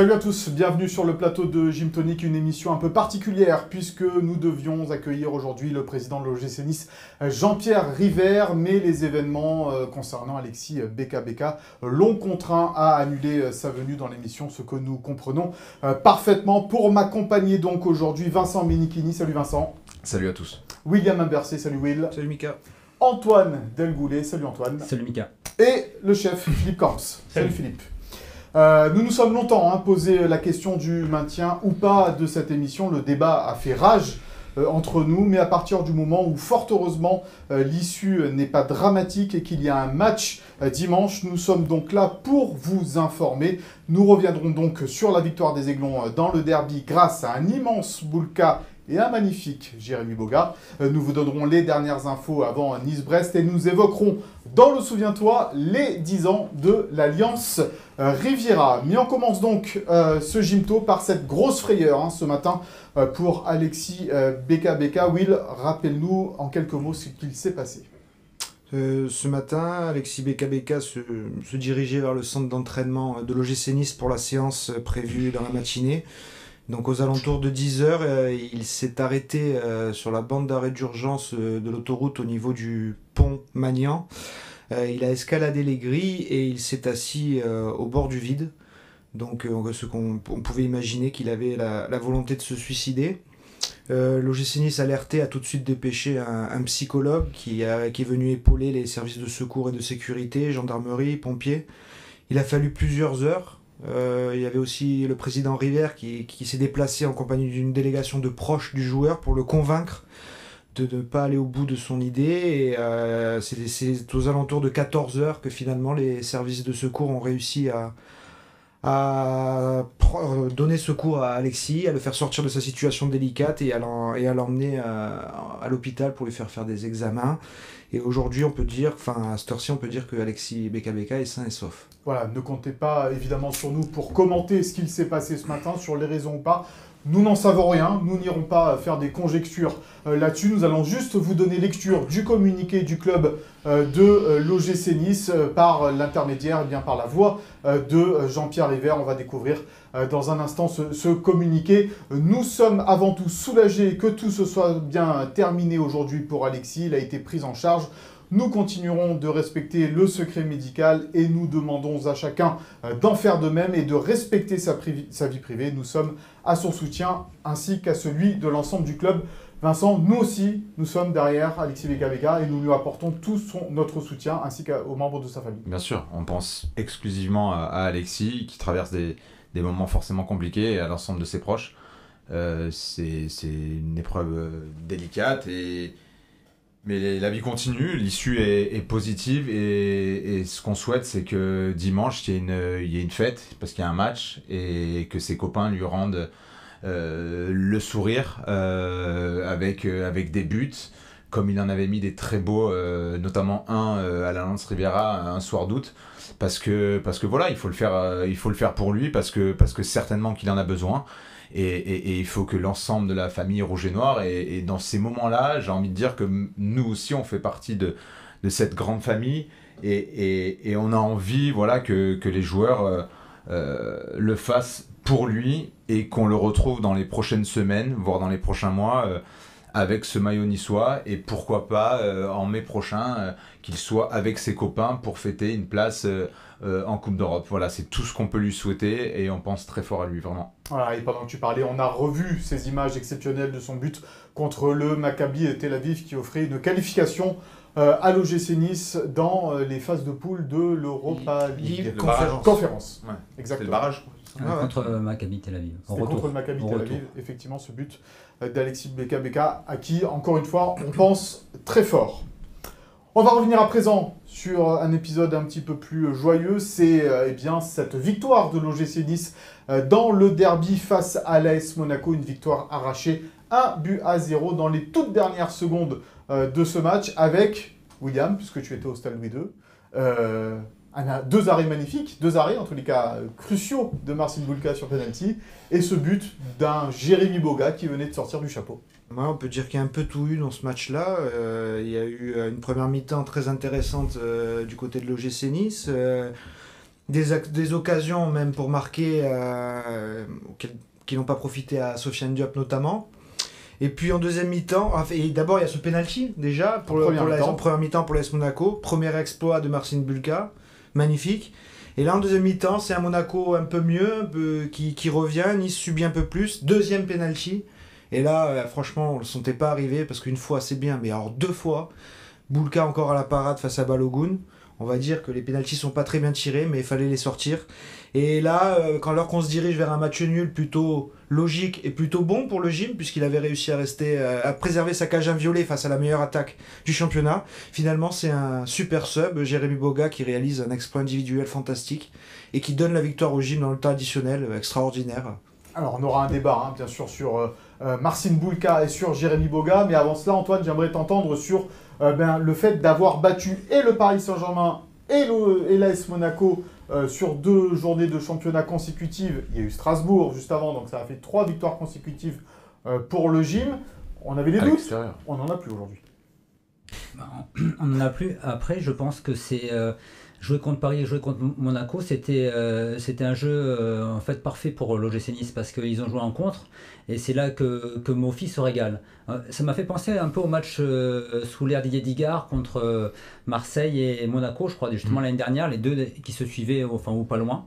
Salut à tous, bienvenue sur le plateau de Gym Tonic, une émission un peu particulière puisque nous devions accueillir aujourd'hui le président de l'OGC Nice, Jean-Pierre River, mais les événements euh, concernant Alexis Beka Beka l'ont contraint à annuler euh, sa venue dans l'émission, ce que nous comprenons euh, parfaitement. Pour m'accompagner donc aujourd'hui, Vincent Menichini, salut Vincent. Salut à tous. William Imbercé, salut Will. Salut Mika. Antoine Delgoulet, salut Antoine. Salut Mika. Et le chef Philippe Camps. Salut, Philippe. Euh, nous nous sommes longtemps hein, posé la question du maintien ou pas de cette émission. Le débat a fait rage euh, entre nous, mais à partir du moment où, fort heureusement, euh, l'issue n'est pas dramatique et qu'il y a un match dimanche, nous sommes donc là pour vous informer. Nous reviendrons donc sur la victoire des Aiglons dans le derby grâce à un immense Boulka et un magnifique Jérémy Boga. Nous vous donnerons les dernières infos avant Nice-Brest et nous évoquerons dans le Souviens-toi les 10 ans de l'Alliance Riviera. Mais on commence donc euh, ce gymto par cette grosse frayeur hein, ce matin euh, pour Alexis euh, Beka Beka. Will, rappelle-nous en quelques mots ce qu'il s'est passé. ce matin, Alexis Beka Beka se, se, dirigeait vers le centre d'entraînement de l'OGC Nice pour la séance prévue dans la matinée. Donc aux alentours de 10h, il s'est arrêté sur la bande d'arrêt d'urgence de l'autoroute au niveau du pont Magnan. Euh, il a escaladé les grilles et il s'est assis euh, au bord du vide. Donc euh, ce qu'on pouvait imaginer qu'il avait la, volonté de se suicider. Euh, L'OGC Nice alerté a tout de suite dépêché un, psychologue qui, est venu épauler les services de secours et de sécurité, gendarmerie, pompiers. Il a fallu plusieurs heures. Il y avait aussi le président River qui s'est déplacé en compagnie d'une délégation de proches du joueur pour le convaincre de ne pas aller au bout de son idée. Et euh, c'est aux alentours de 14 heures que finalement les services de secours ont réussi à, à donner secours à Alexis, à le faire sortir de sa situation délicate et à l'emmener à, à l'hôpital pour lui faire faire des examens. Et aujourd'hui, on peut dire, enfin à cette heure-ci, on peut dire que Alexis BKBK est sain et sauf. Voilà, ne comptez pas évidemment sur nous pour commenter ce qu'il s'est passé ce matin, sur les raisons ou pas. Nous n'en savons rien, nous n'irons pas faire des conjectures euh, là-dessus, nous allons juste vous donner lecture du communiqué du club euh, de euh, l'OGC Nice par l'intermédiaire, eh bien par la voix de Jean-Pierre River. On va découvrir dans un instant ce, ce, communiqué. Nous sommes avant tout soulagés que tout se soit bien terminé aujourd'hui pour Alexis, il a été pris en charge. Nous continuerons de respecter le secret médical et nous demandons à chacun euh, d'en faire de même et de respecter sa, vie privée. Nous sommes à son soutien ainsi qu'à celui de l'ensemble du club. Vincent, nous aussi, nous sommes derrière Alexis Vega Vega et nous lui apportons tout notre soutien ainsi qu'aux membres de sa famille. Bien sûr, on pense exclusivement à, Alexis qui traverse des, moments forcément compliqués et à l'ensemble de ses proches. Euh, c'est une épreuve euh, délicate et mais la vie continue, l'issue est, positive et, ce qu'on souhaite, c'est que dimanche, il y, ait une, il y ait une fête parce qu'il y a un match et que ses copains lui rendent euh, le sourire euh, avec, euh, avec des buts, comme il en avait mis des très beaux, notamment un à la Lance Riviera un soir d'août. Parce que, parce que voilà, il faut le faire, il faut le faire pour lui parce que, parce que certainement qu'il en a besoin. Et, il faut que l'ensemble de la famille rouge et noir, et, dans ces moments-là, j'ai envie de dire que nous aussi, on fait partie de, de cette grande famille, et, on a envie voilà, que, que les joueurs euh, euh, le fassent pour lui, et qu'on le retrouve dans les prochaines semaines, voire dans les prochains mois. Euh, avec ce maillot niçois et pourquoi pas en mai prochain qu'il soit avec ses copains pour fêter une place euh, en Coupe d'Europe. Voilà, c'est tout ce qu'on peut lui souhaiter et on pense très fort à lui, vraiment. Voilà, et pendant que tu parlais, on a revu ces images exceptionnelles de son but contre le Maccabi Tel Aviv qui offrait une qualification euh, à l'OGC Nice dans euh, les phases de poule de l'Europa League conférence. conférence. Ouais. Exactement. le barrage. contre Maccabi Tel Aviv. C'était contre le Maccabi Tel Aviv, effectivement, ce but d'Alexis Beka Beka, à qui, encore une fois, on pense très fort. On va revenir à présent sur un épisode un petit peu plus joyeux. C'est euh, eh bien cette victoire de l'OGC Nice euh, dans le derby face à l'AS Monaco. Une victoire arrachée, un but à 0 dans les toutes dernières secondes euh, de ce match avec William, puisque tu étais au Stade Louis II. deux arrêts magnifiques, deux arrêts en tous les cas cruciaux de Marcin Bulka sur penalty et ce but d'un Jérémy Boga qui venait de sortir du chapeau on peut dire qu'il y a un peu tout eu dans ce match-là. Euh, il y a eu euh, une première mi-temps très intéressante euh, du côté de l'OGC Nice. des, des occasions même pour marquer euh, qui n'ont pas profité à Sofiane Diop notamment. Et puis en deuxième mi-temps, enfin, et d'abord il y a ce penalty déjà pour, En le, première pour la, mi-temps. en première mi-temps pour l'AS Monaco, premier exploit de Marcin Bulka, magnifique. Et là en deuxième mi-temps, c'est un Monaco un peu mieux, qui, qui revient, Nice subit un peu plus, deuxième penalty. Et là, euh, franchement, on ne le sentait pas arriver parce qu'une fois c'est bien, mais alors deux fois, Bulka encore à la parade face à Balogun. On va dire que les pénaltys sont pas très bien tirés, mais il fallait les sortir. Et là, euh, quand alors qu'on se dirige vers un match nul plutôt logique et plutôt bon pour le gym, puisqu'il avait réussi à rester, euh, à préserver sa cage inviolée face à la meilleure attaque du championnat, finalement c'est un super sub, Jérémy Boga, qui réalise un exploit individuel fantastique et qui donne la victoire au gym dans le temps additionnel, euh, extraordinaire. Alors, on aura un débat, hein, bien sûr, sur euh, Marcin et sur Jérémy Boga. Mais avant cela, Antoine, j'aimerais t'entendre sur ben, le fait d'avoir battu et le Paris Saint-Germain et l'AS Monaco euh, sur deux journées de championnat consécutives. Il y a eu Strasbourg juste avant, donc ça a fait trois victoires consécutives euh, pour le gym. On avait des doutes, on n'en a plus aujourd'hui. Bah, On n'en a plus. Après, je pense que c'est euh, jouer contre Paris et jouer contre Monaco, c'était euh, c'était un jeu euh, en fait parfait pour l'OGC Nice parce qu'ils ont joué en contre et c'est là que, que Mofi se régale. Euh, ça m'a fait penser un peu au match euh, sous l'ère Didier Digard contre euh, Marseille et Monaco, je crois, justement l'année dernière, les deux qui se suivaient, enfin ou pas loin.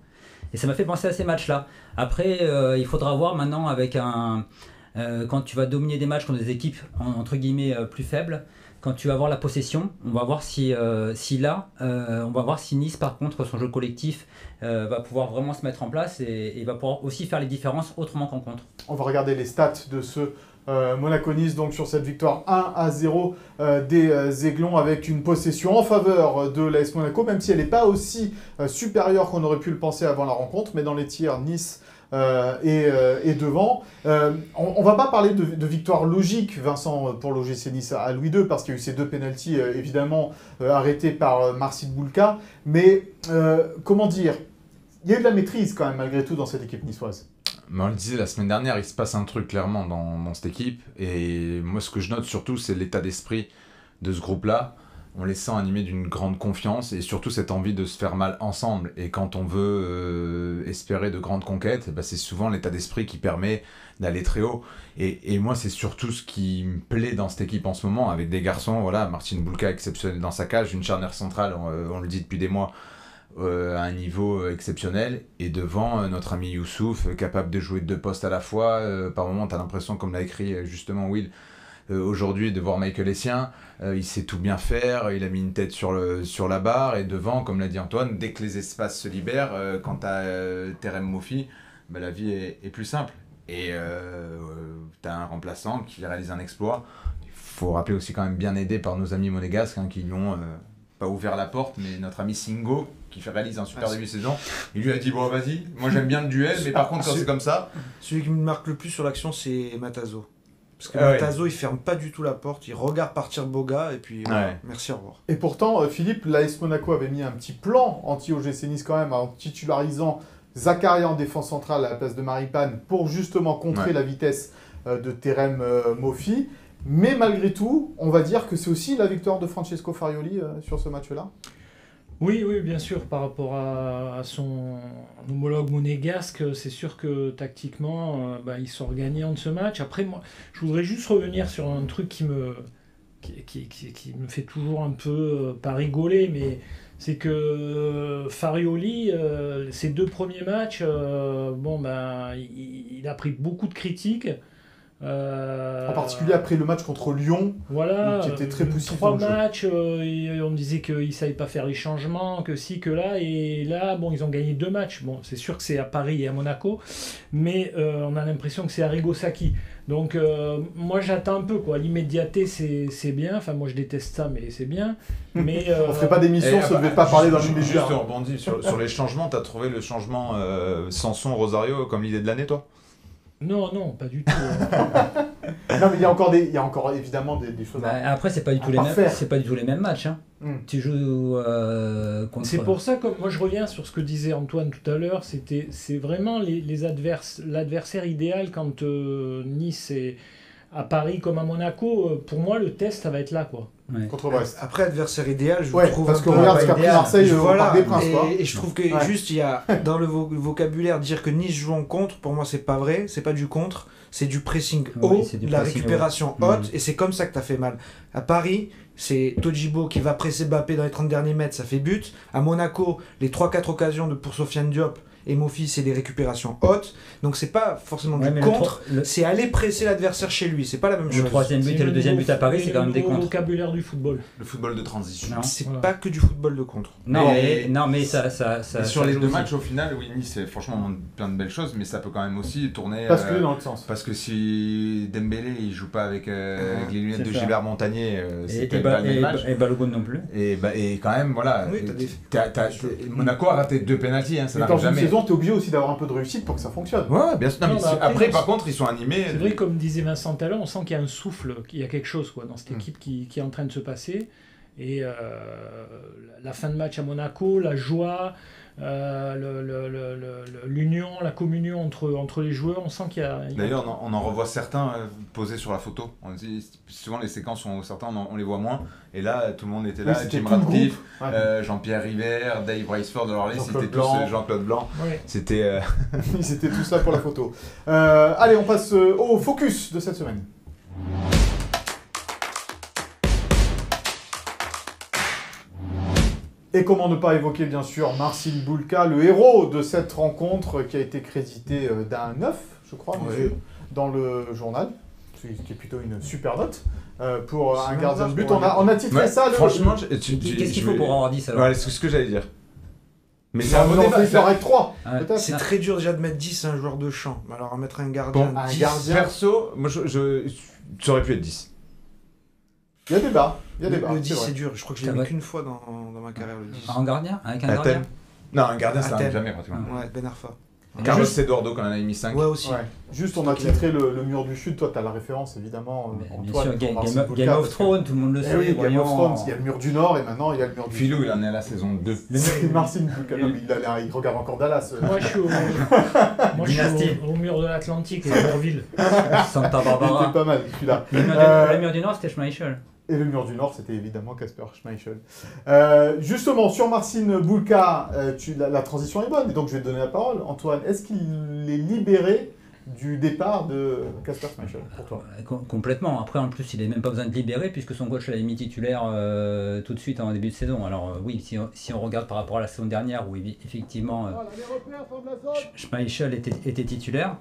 Et ça m'a fait penser à ces matchs-là. Après, euh, il faudra voir maintenant avec un. euh, quand tu vas dominer des matchs contre des équipes en- entre guillemets euh, plus faibles, quand tu vas avoir la possession, on va voir si, euh, si là, euh, on va voir si Nice, par contre, son jeu collectif euh, va pouvoir vraiment se mettre en place et, va pouvoir aussi faire les différences autrement qu'en contre. On va regarder les stats de ce euh, Monaco-Nice donc sur cette victoire 1 à 0 euh, des Aiglons avec une possession en faveur de l'AS Monaco, même si elle n'est pas aussi supérieure qu'on aurait pu le penser avant la rencontre, mais dans les tirs, Nice euh, euh, est devant. Euh, on ne va pas parler de, victoire logique, Vincent, pour l'OGC Nice à Louis II, parce qu'il y a eu ces deux pénalties évidemment arrêtés par Marcin Boulka, mais comment dire? Il y a eu de la maîtrise quand même malgré tout dans cette équipe niçoise. Mais on le disait la semaine dernière, il se passe un truc clairement dans cette équipe. Et moi, ce que je note surtout, c'est l'état d'esprit de ce groupe-là. On les sent animés d'une grande confiance et surtout cette envie de se faire mal ensemble. Et quand on veut euh, espérer de grandes conquêtes, bah, c'est souvent l'état d'esprit qui permet d'aller très haut. Et, moi, c'est surtout ce qui me plaît dans cette équipe en ce moment, avec des garçons, voilà, Martin Boulka exceptionnel dans sa cage, une charnière centrale, on, on le dit depuis des mois, euh, à un niveau euh, exceptionnel et devant euh, notre ami Youssouf euh, capable de jouer deux postes à la fois euh, par moment tu as l'impression comme l'a écrit euh, justement Will euh, aujourd'hui de voir Michael Essien euh, il sait tout bien faire il a mis une tête sur, le, sur la barre et devant comme l'a dit Antoine dès que les espaces se libèrent euh, quand tu as Terem Mofi bah, la vie est, est plus simple. Et euh, tu as un remplaçant qui réalise un exploit. Il faut rappeler aussi quand même bien aidé par nos amis monégasques hein, qui lui ont euh, pas ouvert la porte, mais notre ami Singo, qui fait réalise un super Ah, début de saison, il lui a dit Bon, vas-y, moi j'aime bien le duel, mais par contre, quand c'est comme ça, Celui qui me marque le plus sur l'action, c'est Matazo. Parce que Ah ouais. Matazo, il ferme pas du tout la porte, il regarde partir Boga, et puis voilà, Ouais. merci, au revoir. Et pourtant, euh, Philippe, l'AS Monaco avait mis un petit plan anti-OGC Nice quand même, en titularisant Zakaria en défense centrale à la place de Maripane pour justement contrer Ouais. la vitesse euh, de Terem euh, Mofi. Mais malgré tout, on va dire que c'est aussi la victoire de Francesco Farioli sur ce match-là? Oui, oui, bien sûr, par rapport à, son homologue monégasque, c'est sûr que tactiquement, euh, bah, ils sont de ce match. Après, moi, je voudrais juste revenir sur un truc qui me, qui, me fait toujours un peu, euh, pas rigoler, mais c'est que euh, Farioli, euh, ses deux premiers matchs, bon, il, il a pris beaucoup de critiques. Euh, En particulier après le match contre Lyon. voilà, qui était très euh, poussif Trois matchs, euh, on me disait qu'ils ne savaient pas faire les changements, que si, que là. Et là, bon, ils ont gagné deux matchs. Bon, c'est sûr que c'est à Paris et à Monaco, mais euh, on a l'impression que c'est Arrigo Sacchi. Donc, euh, moi, j'attends un peu, quoi. L'immédiateté, c'est c'est bien. Enfin, moi, je déteste ça, mais c'est bien. Mais, euh, On ferait pas d'émission, ça ah ne devait bah, pas parler dans juste- on sur, sur les changements, t'as trouvé le changement euh, Sanson-Rosario comme l'idée de l'année, toi? Non, non, pas du tout. Non, mais il y a encore, des, il y a encore évidemment des, des choses Bah, à... après, c'est pas du tout les mêmes, c'est pas du tout les mêmes matchs. hein. Hmm. Tu joues euh, contre. C'est pour ça que moi je reviens sur ce que disait Antoine tout à l'heure. C'était c'est vraiment les, les adverses l'adversaire idéal quand euh, Nice est à Paris comme à Monaco. euh, Pour moi le test ça va être là quoi. Ouais. contre Brest. Après, adversaire idéal, je Ouais, trouve parce un que peu- regarde ce qu'a pris. Marseille Je- au voilà, Parc des Princes. quoi. et, et je trouve que Ouais. juste il y a dans le vo- vocabulaire dire que Nice joue en contre, pour moi c'est pas vrai, c'est pas du contre, c'est du pressing haut, de la pressing récupération haut. haute, Mhm. et c'est comme ça que t'as fait mal. À Paris, c'est Tojibo qui va presser Mbappé dans les 30 derniers mètres, ça fait but. À Monaco, les 3-4 occasions de pour Sofiane Diop Mofi, c'est des récupérations hautes. Donc c'est pas forcément Ouais, du le contre, le- c'est aller presser l'adversaire chez lui, c'est pas la même Le chose. troisième but et le deuxième but à Paris, c'est quand même des le contres. vocabulaire du football. Le football de transition. C'est Voilà. pas que du football de contre. Non, Mais- mais, non, mais ça, ça, ça. Mais sur ça les deux matchs, au final, oui, Nice, c'est franchement plein de belles choses, mais ça peut quand même aussi tourner. Basculer euh, dans l'autre sens. Parce que si Dembélé il joue pas avec, euh, avec les lunettes C'est de ça. Gilbert Montagnier, euh, Et, et, pas Ba- le même et, match. et Balogun non plus. Et, bah, et quand même, voilà. Oui, t'as des- t'as- t'as- Monaco a raté deux pénalties, hein, ça n'arrive jamais. Saison, t'es obligé aussi d'avoir un peu de réussite pour que ça fonctionne. Ouais, bien sûr. Non, Non, mais bah, c'est- après, par contre, ils sont animés. C'est vrai, comme disait Vincent tout à l'heure, on sent qu'il y a un souffle, qu'il y a quelque chose quoi, dans cette Mm. équipe qui, qui est en train de se passer. Et euh, la fin de match à Monaco, la joie, euh, le- le- le- le- l'union, la communion entre, entre les joueurs, on sent qu'il y a. D'ailleurs, on, en- on en revoit certains euh, posés sur la photo. On dit, souvent, les séquences, sont, certains, on, en- on les voit moins. Et là, tout le monde était là. Oui, c'était Jim Ratcliffe. Ouais. euh, Jean-Pierre River, Dave Riceford, alors là, Jean-Claude c'était tous Blanc. euh, Jean-Claude Blanc. Ouais. C'était. euh, Ils étaient tous là pour la photo. Euh, allez, on passe au focus de cette semaine. Et comment ne pas évoquer bien sûr Marcin Bulka, le héros de cette rencontre qui a été crédité euh, d'un 9, je crois, Oui. monsieur, dans le journal, ce qui est plutôt une super note euh, pour C'est un gardien de but. On a, un on a titré ouais, ça le. franchement, je- tu- tu- Qu'est-ce qu'il faut vais- pour avoir 10 alors Voilà, c'est ce que j'allais dire. Mais c'est un bon débat. il ça- faudrait 3, Ouais. peut-être. C'est très dur déjà de mettre 10 à un joueur de champ. Alors à mettre un gardien Bon, un 10, gardien. Perso, moi, je, je- ça aurait pu être 10. Il y a débat. Il y a le, débat. le c'est 10 vrai. c'est dur. Je crois que je l'ai mis qu'une fois dans, dans ma carrière le 10. En gardien Avec un À gardien thème. Non, un gardien, ça n'arrive jamais pratiquement. Ouais, Ben Arfa. Carlos Juste- Eduardo, quand on en a mis 5. Ouais aussi. Ouais. Juste, on a titré le, le mur du Sud. Toi, tu as la référence, évidemment. euh, Mais Bien Antoine, sûr, pour Game, of Thrones, tout le monde le Eh sait. oui, Game of. Thrones. Il y a le mur du Nord et maintenant il y a le mur du Philou, Sud. il en est à la saison 2. Le Marcin Bulka. Non, il, a- il regarde encore Dallas. euh. Moi, je suis au, moi, je suis au, au mur de l'Atlantique, à Bourville. Santa Barbara. pas mal, celui-là. Le mur, Euh, du, le mur du Nord, c'était Schmeichel. Et le mur du Nord, c'était évidemment Casper Schmeichel. Euh, justement, sur Marcin Bulka, euh, tu- la, la transition est bonne, et donc je vais te donner la parole. Antoine, est-ce qu'il est libéré du départ de Casper Schmeichel pour toi? Com- Complètement. Après, en plus, il n'a même pas besoin de libérer puisque son coach l'a mis titulaire euh, tout de suite en début de saison. Alors, euh, oui, si on, si on regarde par rapport à la saison dernière où effectivement euh, Sch- Schmeichel était, était titulaire,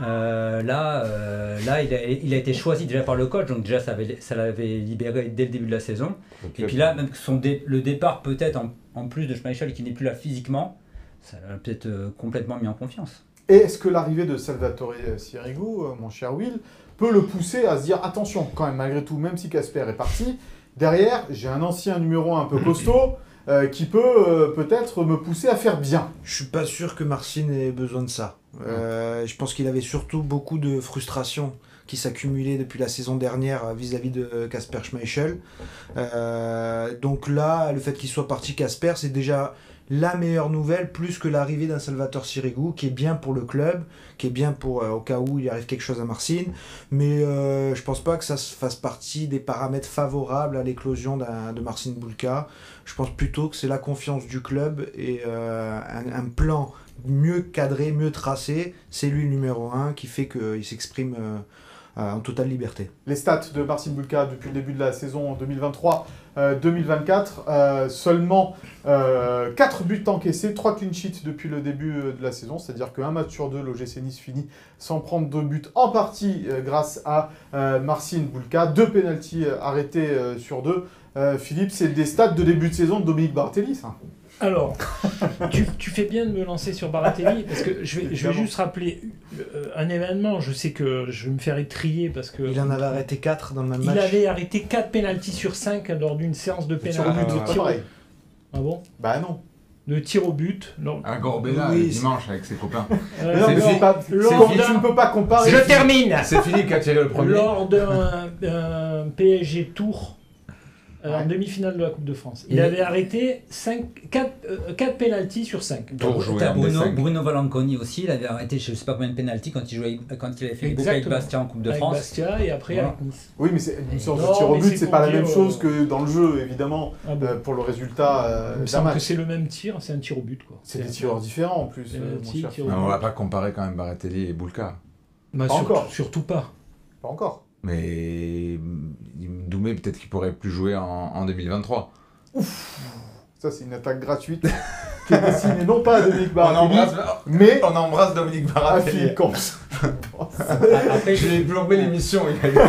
euh, là, euh, là il, a, il a été choisi déjà par le coach, donc déjà ça avait- ça l'avait libéré dès le début de la saison. Et puis là, même que son dé- le départ peut-être en, en plus de Schmeichel qui n'est plus là physiquement, ça l'a peut-être euh, complètement mis en confiance. Et est-ce que l'arrivée de Salvatore Sirigu, euh, mon cher Will, peut le pousser à se dire attention, quand même, malgré tout, même si Casper est parti, derrière, j'ai un ancien numéro un peu costaud euh, qui peut euh, peut-être me pousser à faire bien. Je suis pas sûr que Marcin ait besoin de ça. Euh, je pense qu'il avait surtout beaucoup de frustration qui s'accumulait depuis la saison dernière vis-à-vis de Casper Schmeichel. Donc là, le fait qu'il soit parti Casper, c'est déjà la meilleure nouvelle, plus que l'arrivée d'un Salvatore Sirigu, qui est bien pour le club, qui est bien pour euh, au cas où il arrive quelque chose à Marcin. Mais euh, je pense pas que ça se fasse partie des paramètres favorables à l'éclosion de Marcin Bulka. Je pense plutôt que c'est la confiance du club et euh, un, plan mieux cadré, mieux tracé. C'est lui le numéro un qui fait qu'il s'exprime euh, euh, en totale liberté. Les stats de Marcin Bulka depuis le début de la saison 2023. Euh, 2024, euh, seulement euh, 4 buts encaissés, 3 clean sheets depuis le début de la saison, c'est-à-dire qu'un match sur deux, l'OGC Nice finit sans prendre de buts, en partie grâce à Marcin Boulka, deux pénalties arrêtés sur deux. Philippe, c'est des stats de début de saison de Dominique Bartelli, hein. Alors, tu, tu fais bien de me lancer sur Baratelli parce que je vais, je vais juste rappeler euh, un événement. Je sais que je vais me faire étrier parce que Il en avait arrêté 4 dans le même il match. avait arrêté 4 pénalties sur 5 lors d'une séance de Tir au pénalty. Ah, de tir au-. Ah bon? Bah non. De tir au but. Non. Un Gorbella Oui, dimanche avec ses copains. Euh, non, mais pas- tu ne peux pas comparer. termine C'est Philippe qui a tiré le premier. Lors d'un d'un PSG Tour euh, en demi-finale de la Coupe de France. Il Et- avait arrêté 4, pénalties sur 5. Pour jouer un Bruno, D5. Bruno Valanconi aussi, il avait arrêté je sais pas combien de pénalty quand il jouait quand il avait fait beaucoup avec Exactement. Bastia en Coupe de avec France. Bastia et après Voilà. avec Nice. Oui, mais c'est une séance de tir au but, c'est pas la même chose euh, que dans le jeu, évidemment, Ah bon. euh, pour le résultat euh, Il me que c'est le même tir, c'est un tir au but. quoi. C'est des tireurs différents en plus, euh, on va pas comparer quand même Baratelli et Boulka. Bah. Surtout pas. Pas encore. Mais Doumé, peut-être qu'il pourrait plus jouer en, en 2023. Ça, c'est une attaque gratuite qui est destinée non pas à Dominique Baratelli, mais on embrasse Dominique à Philippe Camps. Après, Je l'ai plombé l'émission. il a-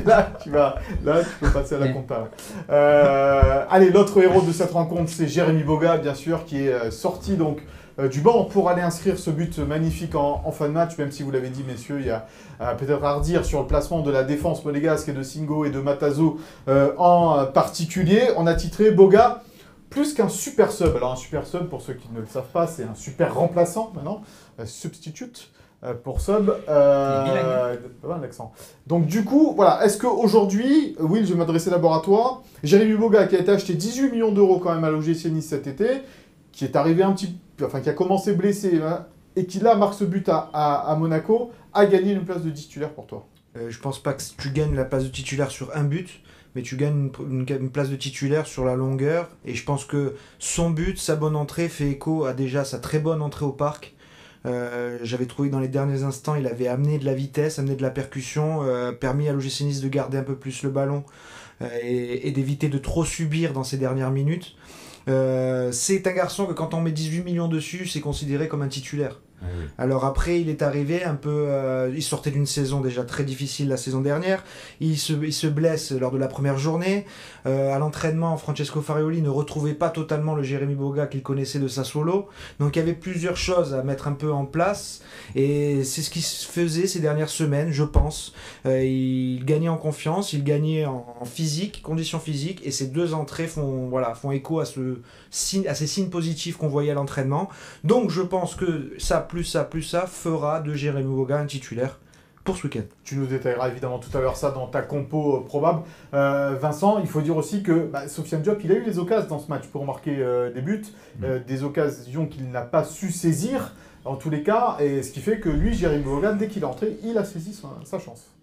là, tu vas, là, tu peux passer à la compta. Euh, allez, l'autre héros de cette rencontre, c'est Jérémy Boga, bien sûr, qui est euh, sorti donc euh, du banc pour aller inscrire ce but magnifique en, en fin de match, même si vous l'avez dit, messieurs, il y a euh, peut-être à redire sur le placement de la défense monégasque et de Singo et de Matazo euh, en particulier. On a titré Boga plus qu'un super sub. Alors un super sub, pour ceux qui ne le savent pas, c'est un super remplaçant maintenant, substitute pour sub. Euh, pas mal. Donc du coup, voilà, est-ce qu'aujourd'hui, Will, je vais m'adresser d'abord à toi, Jérémy Boga qui a été acheté 18 millions d'euros quand même à l'OGC Nice cet été, qui est arrivé un petit enfin qui a commencé blessé, hein, et qui là marque ce but à, à- Monaco, a gagné une place de titulaire pour toi. Euh, je pense pas que tu gagnes la place de titulaire sur un but, mais tu gagnes une, place de titulaire sur la longueur. Et je pense que son but, sa bonne entrée, fait écho à déjà sa très bonne entrée au parc. Euh, J'avais trouvé dans les derniers instants, il avait amené de la vitesse, amené de la percussion, euh, permis à l'OGC de garder un peu plus le ballon euh, et, et d'éviter de trop subir dans ces dernières minutes. Euh, c'est un garçon que quand on met 18 millions dessus, c'est considéré comme un titulaire. Alors après, il est arrivé un peu. euh, il sortait d'une saison déjà très difficile la saison dernière. Il se, il se blesse lors de la première journée. Euh, à l'entraînement, Francesco Farioli ne retrouvait pas totalement le Jérémy Boga qu'il connaissait de Sassuolo. Donc il y avait plusieurs choses à mettre un peu en place. Et c'est ce qui se faisait ces dernières semaines, je pense. Euh, il gagnait en confiance, il gagnait en, en physique, conditions physiques. Et ces deux entrées font, voilà, font écho à, ce signe, à ces signes positifs qu'on voyait à l'entraînement. Donc je pense que ça, plus ça, plus ça, fera de Jérémy Boga un titulaire pour ce week-end. Tu nous détailleras évidemment tout à l'heure ça dans ta compo euh, probable. Euh, Vincent, il faut dire aussi que bah, Sofiane Diop, il a eu les occasions dans ce match pour marquer euh, des buts, euh, des occasions qu'il n'a pas su saisir en tous les cas, et ce qui fait que lui, Jérémy Boga, dès qu'il est entré, il a saisi sa, sa chance.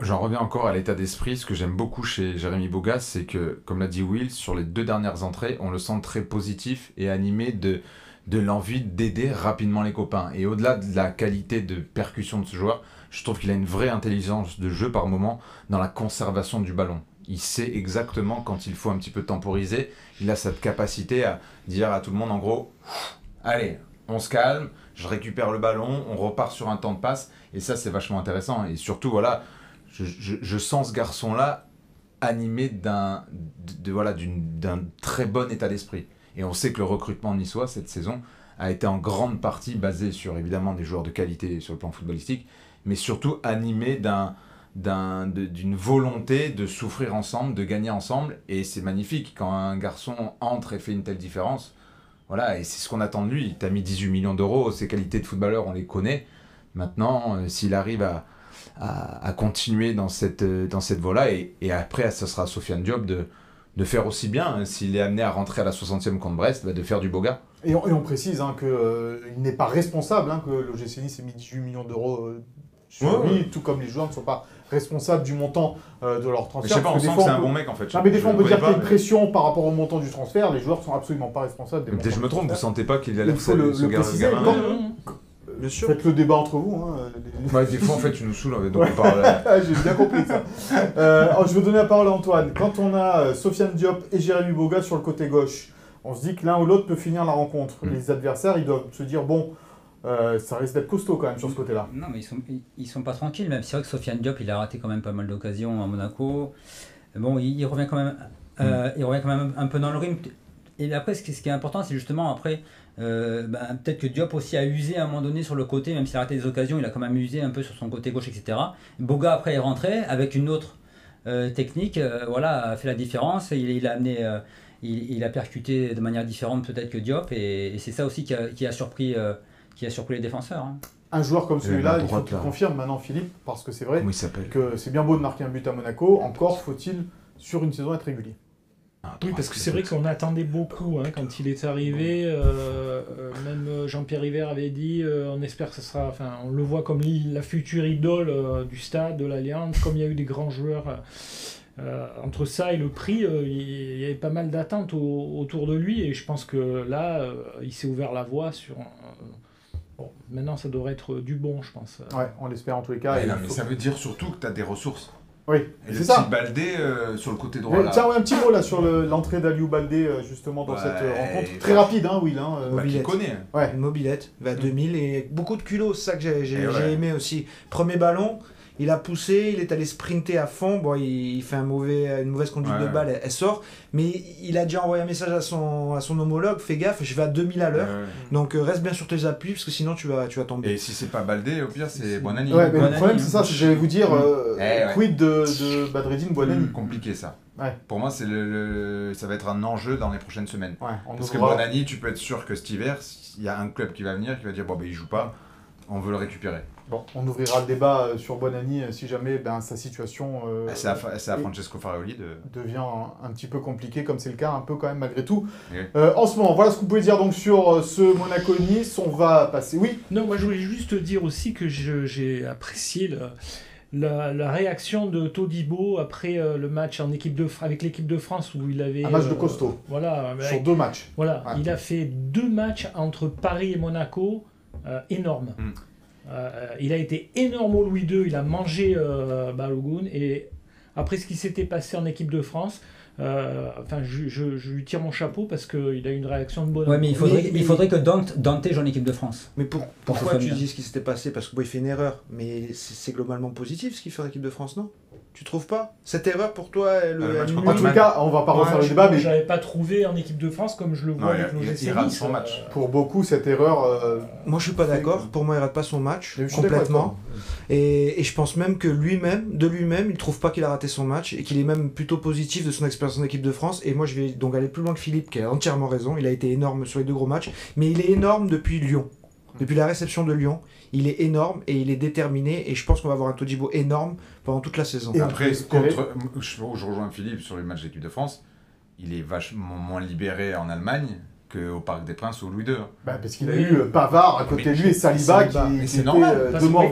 J'en reviens encore à l'état d'esprit. Ce que j'aime beaucoup chez Jérémy Bogas, c'est que, comme l'a dit Will, sur les deux dernières entrées, on le sent très positif et animé de, de l'envie d'aider rapidement les copains. Et au-delà de la qualité de percussion de ce joueur, je trouve qu'il a une vraie intelligence de jeu par moment dans la conservation du ballon. Il sait exactement quand il faut un petit peu temporiser. Il a cette capacité à dire à tout le monde, en gros, allez, on se calme, je récupère le ballon, on repart sur un temps de passe. Et ça, c'est vachement intéressant. Et surtout, voilà, je, sens ce garçon-là animé d'un de, très bon état d'esprit. Et on sait que le recrutement niçois cette saison a été en grande partie basé sur évidemment des joueurs de qualité sur le plan footballistique, mais surtout animé d'une volonté de souffrir ensemble, de gagner ensemble. Et c'est magnifique quand un garçon entre et fait une telle différence. Voilà, et c'est ce qu'on attend de lui. Tu as mis 18 millions d'euros, ses qualités de footballeur, on les connaît. Maintenant, euh, s'il arrive à, à, à continuer dans cette, euh, dans cette voie-là, et, et après, ce sera à Sofiane Diop de, de faire aussi bien. hein. S'il est amené à rentrer à la 60e contre Brest, bah, de faire du beau gars. Et on, et on précise hein, qu'il n'est pas responsable, hein, que l'OGC Nice ait mis 18 millions d'euros euh, sur Ouais, lui, tout comme les joueurs ne sont pas responsables du montant euh, de leur Mais transfert. je sais pas, on sent des que fois, c'est un bon mec en fait. Non, mais des fois, on peut dire qu'il y a une pression par rapport au montant du transfert. Les joueurs sont absolument pas responsables des mais- montants Je me trompe, vous sentez pas qu'il a l'air le- le préciser, gamin quand- Bien sûr. Faites le débat entre vous. Hein, Ouais, des fois, en fait, tu nous saoules, donc Ouais. on parle. euh, Ah, J'ai bien compris ça. Euh, alors, je vais donner la parole à Antoine. Quand on a euh, Sofiane Diop et Jérémy Boga sur le côté gauche, on se dit que l'un ou l'autre peut finir la rencontre. Mm. Les adversaires, ils doivent se dire bon, euh, ça risque d'être costaud quand même sur ce côté-là. Non, mais ils sont, ils, sont pas tranquilles. Même c'est vrai que Sofiane Diop, il a raté quand même pas mal d'occasions à Monaco. Bon, il, il revient quand même, euh, il revient quand même un peu dans le rythme. Et après, ce qui, ce qui est important, c'est justement après, euh, ben, peut-être que Diop aussi a usé à un moment donné sur le côté, même s'il a raté des occasions, il a quand même usé un peu sur son côté gauche, etc. Boga après est rentré avec une autre technique, voilà, a fait la différence. Il, il a amené, il, il a percuté de manière différente peut-être que Diop, et, et c'est ça aussi qui a, qui a surpris, qui a surpris les défenseurs. hein. Un joueur comme celui-là, il faut qu'il confirme maintenant, Philippe, parce que c'est vrai que c'est bien beau de marquer un but à Monaco. Encore faut-il, sur une saison, être régulier. Ah, Oui, parce que c'est vrai qu'on attendait beaucoup hein, quand il est arrivé. euh, euh, même euh, Jean-Pierre River avait dit euh, on espère que ce sera. Enfin, on le voit comme la future idole euh, du stade, de l'Alliance. Comme il y a eu des grands joueurs. entre ça et le prix, euh, il y avait pas mal d'attentes au- autour de lui. Et je pense que là, euh, il s'est ouvert la voie sur. Euh, bon, maintenant, ça devrait être du bon, je pense. Ouais, on l'espère en tous les cas. Ouais, et non, il mais faut- ça veut dire surtout que tu as des ressources. Oui, Et c'est le ça. petit Baldé euh, sur le côté droit Mais là. tiens, ouais, un petit mot là sur le- l'entrée d'Aliou Baldé euh, justement dans Ouais, cette euh, rencontre. Très rapide, hein, Will. Hein, euh, Bah, Mobilette. connaît. ouais. Une mobilette, il va à Mm. 2000 et beaucoup de culot, c'est ça que ouais. j'ai aimé aussi. Premier ballon, il a poussé, il est allé sprinter à fond. Bon, il, il fait un mauvais, une mauvaise conduite Ouais, de balle, elle, elle sort. Mais il a déjà envoyé un message à son, à son homologue fais gaffe, je vais à 2000 à l'heure. Ouais. Donc euh, reste bien sur tes appuis parce que sinon tu vas, tu vas tomber. Et si c'est pas Baldé, au pire, c'est Bonani. Ouais, mais le problème c'est ça, j'allais vous dire, euh, Eh ouais. quid de, de Badreddine Bonani compliqué ça. Ouais. Pour moi, c'est le, le- ça va être un enjeu dans les prochaines semaines. Ouais, on Parce que Bonani, tu peux être sûr que cet hiver, il y a un club qui va venir qui va dire bon ben il joue pas, on veut le récupérer. Bon, on ouvrira le débat euh, sur Bonani euh, si jamais ben, sa situation euh, c'est à, Fa- c'est à Francesco Farioli de. devient un, un petit peu compliqué, comme c'est le cas un peu quand même malgré tout. Oui. Euh, en ce moment, voilà ce que vous pouvez dire donc sur ce Monaco-Nice. On va passer. Oui, Non, moi je voulais juste dire aussi que je- j'ai apprécié le- la, la réaction de Todibo après euh, le match en équipe de, avec l'équipe de France où il avait. Un match de costaud. Voilà, avec- sur deux matchs. voilà Ouais. il a fait deux matchs entre Paris et Monaco euh, énormes. Mm. Euh, il a été énorme au Louis II, il a mangé euh, Balogun et après ce qui s'était passé en équipe de France. euh, enfin, je, je- je lui tire mon chapeau parce qu'il a eu une réaction de bonne. Ouais, mais il faudrait, Mais- il faudrait que Dante, Dante joue en équipe de France. Mais pour, Pour que pourquoi tu bien. dis ce qui s'était passé? Parce que bon, il fait une erreur, mais c'est c'est globalement positif ce qu'il fait en équipe de France, non? Tu trouves pas Cette erreur pour toi, elle, contre En tout cas, on va pas Ouais, refaire le je- débat, mais j'avais pas trouvé en équipe de France comme je le vois Non, avec l'OGC son match. euh, pour beaucoup, cette erreur. euh, Moi, je suis pas d'accord. Pour moi, il rate pas son match complètement. Et, et je pense même que lui-même, de lui-même, il trouve pas qu'il a raté son match et qu'il est même plutôt positif de son expérience en équipe de France. Et moi, je vais donc aller plus loin que Philippe, qui a entièrement raison. Il a été énorme sur les deux gros matchs, mais il est énorme depuis Lyon. Depuis la réception de Lyon, il est énorme et il est déterminé. Et je pense qu'on va avoir un Todibo énorme pendant toute la saison. Et Après, contre, je, je rejoins Philippe sur le match d'équipe de France, il est vachement moins libéré en Allemagne qu'au Parc des Princes ou Louis II. Bah, parce qu'il a Oui. eu euh, Pavard à côté de lui et Saliba qui, Saliba. Mais qui c'est normal, euh, deux morts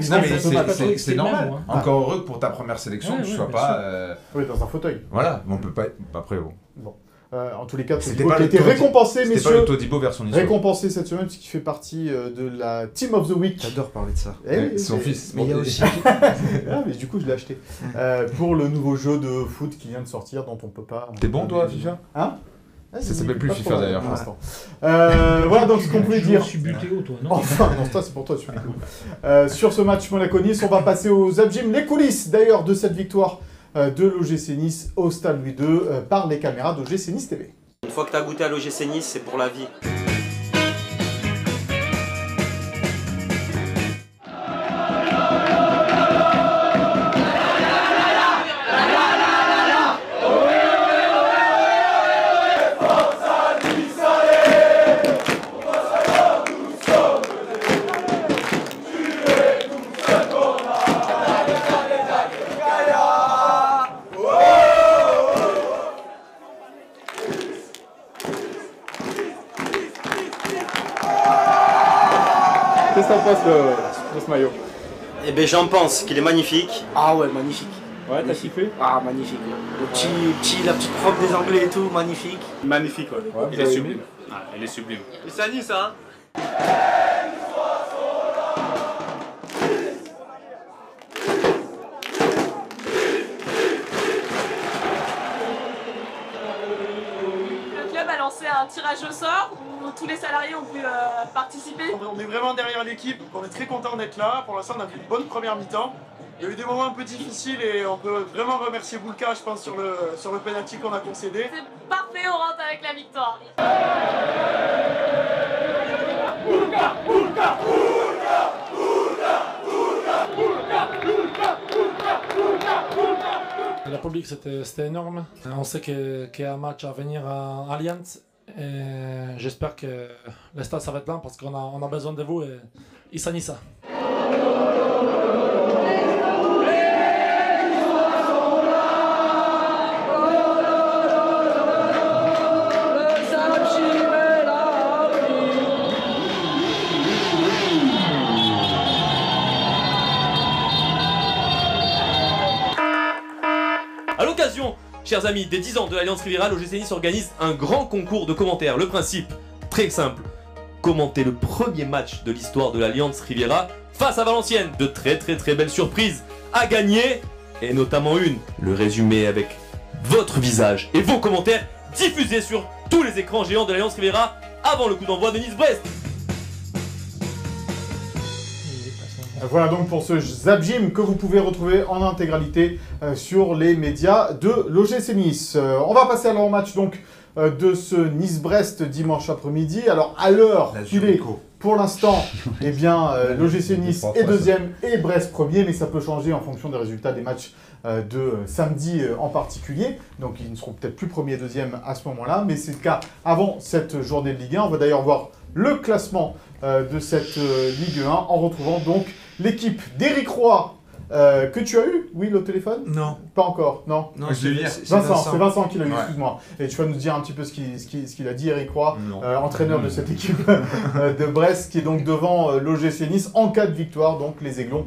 c'est normal. même, hein. Encore heureux que pour ta première sélection, Ouais, tu ouais, sois pas. euh, Oui, dans un fauteuil. Voilà, mais on peut pas. Après, bon. Euh, en tous les cas, C'était Todibo qui a été récompensé, C'était pas messieurs. le Todibo vers son histoire. Récompensé cette semaine puisqu'il fait partie euh, de la Team of the Week. J'adore parler de ça. Eh oui, Son fils. Mais il y a aussi. Ah, mais du coup, je l'ai acheté. Euh, pour le nouveau jeu de foot qui vient de sortir, dont on peut pas. T'es bon, toi, FIFA Hein? Ah, Ça s'appelle plus FIFA, d'ailleurs. pour l'instant. Euh, voilà donc ce qu'on pouvait je dire. suis buté haut, toi, non? Enfin, non, ça c'est pour toi, celui euh, Sur ce match Monaco-Nice, on va passer aux abjims, les coulisses d'ailleurs de cette victoire de l'OGC Nice au Stade Louis II euh, par les caméras d'OGC Nice TV. Une fois que tu as goûté à l'OGC Nice, c'est pour la vie. Eh ben j'en pense qu'il est magnifique. Ah ouais, magnifique. Ouais, t'as kiffé? Ah, magnifique. Le petit, petit, la petite robe des Anglais et tout, magnifique. Magnifique, ouais. il est sublime. Ah, il est sublime. C'est à Nice, hein? Le club a lancé un tirage au sort tous les salariés ont pu euh, participer. On est vraiment derrière l'équipe, on est très content d'être là. Pour l'instant, on a fait une bonne première mi-temps. Il y a eu des moments un peu difficiles et on peut vraiment remercier Boulka, je pense, sur le, sur le penalty qu'on a concédé. C'est parfait, on rentre avec la victoire. Le public, c'était c'était énorme. On sait qu'il y a un match à venir en Alliance. Et j'espère que le stade, ça va être plein parce qu'on a, on a besoin de vous. Et Issa Nissa. Chers amis, des 10 ans de l'Alliance Riviera, l'OGC Nice organise un grand concours de commentaires. Le principe, très simple, commenter le premier match de l'histoire de l'Alliance Riviera face à Valenciennes. De très très très belles surprises à gagner, et notamment une, le résumé avec votre visage et vos commentaires diffusés sur tous les écrans géants de l'Alliance Riviera avant le coup d'envoi de Nice-Brest. Voilà donc pour ce Zap Gym que vous pouvez retrouver en intégralité euh, sur les médias de l'OGC Nice. Euh, on va passer alors au match donc euh, de ce Nice-Brest dimanche après-midi. Alors à l'heure qu'il est, pour l'instant, eh bien euh, l'OGC Nice est deuxième et Brest premier, mais ça peut changer en fonction des résultats des matchs euh, de euh, samedi en particulier. Donc ils ne seront peut-être plus premier et deuxième à ce moment-là, mais c'est le cas avant cette journée de Ligue 1. On va d'ailleurs voir le classement de cette Ligue 1 en retrouvant donc l'équipe d'Éric Roy. euh, que tu as eu, oui, le téléphone Non. Pas encore, non Non, Je l'ai Vincent, Vincent. c'est Vincent qui l'a eu, Ouais. excuse-moi. Et tu vas nous dire un petit peu ce qu'il ce qu'il- ce qu'il a dit, Eric Roy, euh, entraîneur de cette équipe euh, de Brest, qui est donc devant euh, l'OGC Nice en cas de victoire. Donc les Aiglons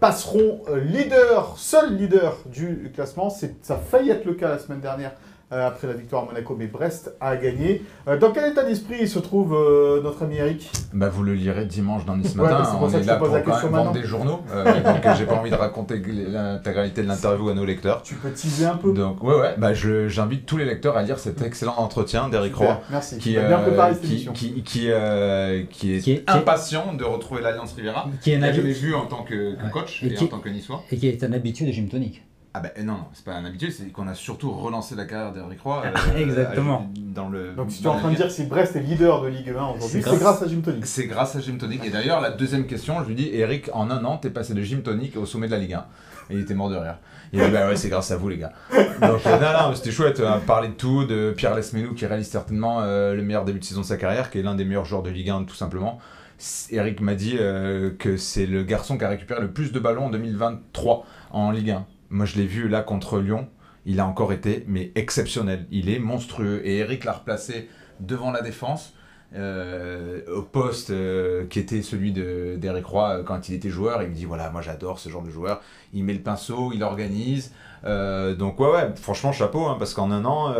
passeront leader, seul leader du classement. C'est- Ça a failli être le cas la semaine dernière. Euh, après la victoire à Monaco, mais Brest a gagné. Euh, dans quel état d'esprit se trouve euh, notre ami Eric? Bah, vous le lirez dimanche dans Nice Ouais, Matin. c'est pour on est je là pour vendre des journaux. euh, donc, euh, j'ai pas envie de raconter l'intégralité de l'interview à nos lecteurs. Tu peux teaser un peu? Donc, ouais, ouais. Bah, je- j'invite tous les lecteurs à lire cet excellent entretien d'Eric Roy. merci. Qui, Tu as bien préparé cette qui, qui, qui, euh, qui est, Qui est- impatient de retrouver l'Alliance Riviera. Qui est un que habi- j'avais vu en tant que, que coach et, qui, en tant que niçois. et qui est un habitué de gym tonic. Ah ben non, non, c'est pas un habitué, c'est qu'on a surtout relancé la carrière d'Eric Roy. Exactement. dans le, Donc si tu es en train de dire si Brest est leader de Ligue 1 aujourd'hui, C'est grâce- à Jim Tonic. C'est grâce à Gym Tonic. Et d'ailleurs, la deuxième question, je lui dis, Eric, en un an, t'es passé de Gym Tonic au sommet de la Ligue 1. Et il était mort de rire. Il a dit, bah ouais, c'est grâce à vous, les gars. Donc, euh, non, non, c'était chouette. euh, parler de tout, de Pierre Lesmelou qui réalise certainement euh, le meilleur début de saison de sa carrière, qui est l'un des meilleurs joueurs de Ligue 1, tout simplement. Eric m'a dit euh, que c'est le garçon qui a récupéré le plus de ballons en 2023 en Ligue 1. Moi, je l'ai vu là contre Lyon. Il a encore été, mais exceptionnel. Il est monstrueux. Et Eric l'a replacé devant la défense. euh, au poste euh, qui était celui de- d'Eric Roy euh, quand il était joueur. Il me dit voilà, moi j'adore ce genre de joueur. Il met le pinceau, il organise. Donc, ouais, ouais, franchement, chapeau, hein, parce qu'en un an,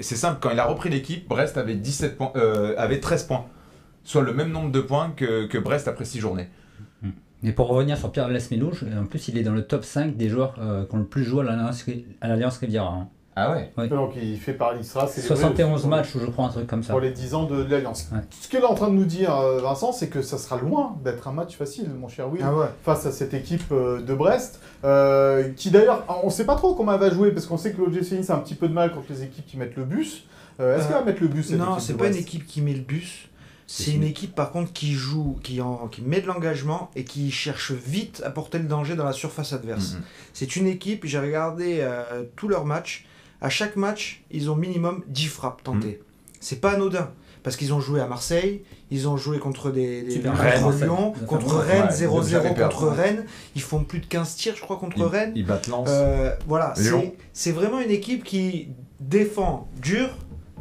c'est simple, quand il a repris l'équipe, Brest avait, 17 points, euh, avait 13 points. Soit le même nombre de points que, que Brest après 6 journées. Et pour revenir sur Pierre Lesmelouge, en plus il est dans le top 5 des joueurs euh, qui ont le plus joué à l'Alliance Riviera. hein. Ah ouais Oui. Donc il fait par l'ISRA. c'est 71 pour- matchs, je crois, un truc comme ça. Pour les 10 ans de, de l'Alliance. Ouais. Ce qu'elle est en train de nous dire, euh, Vincent, c'est que ça sera loin d'être un match facile, mon cher Will, Ah ouais. face à cette équipe euh, de Brest, euh, qui d'ailleurs, on ne sait pas trop comment elle va jouer, parce qu'on sait que l'OGC Nice a un petit peu de mal contre les équipes qui mettent le bus. Euh, Est-ce Euh, qu'elle va mettre le bus cette Non, c'est pas une équipe qui met le bus. C'est une- équipe par contre qui joue, qui, en, qui met de l'engagement et qui cherche vite à porter le danger dans la surface adverse. Mhm. C'est une équipe, j'ai regardé euh, tous leurs matchs. À chaque match, ils ont minimum 10 frappes tentées. C'est pas anodin. Parce qu'ils ont joué à Marseille, ils ont joué contre des, des Super. contre Rennes. Lyon, contre. Rennes Ouais, ils ont 0-0 jamais perdu. contre Rennes. Ils font plus de 15 tirs, je crois, contre Ils, Rennes. ils battent Lens. Euh, voilà, c'est vraiment une équipe qui défend dur,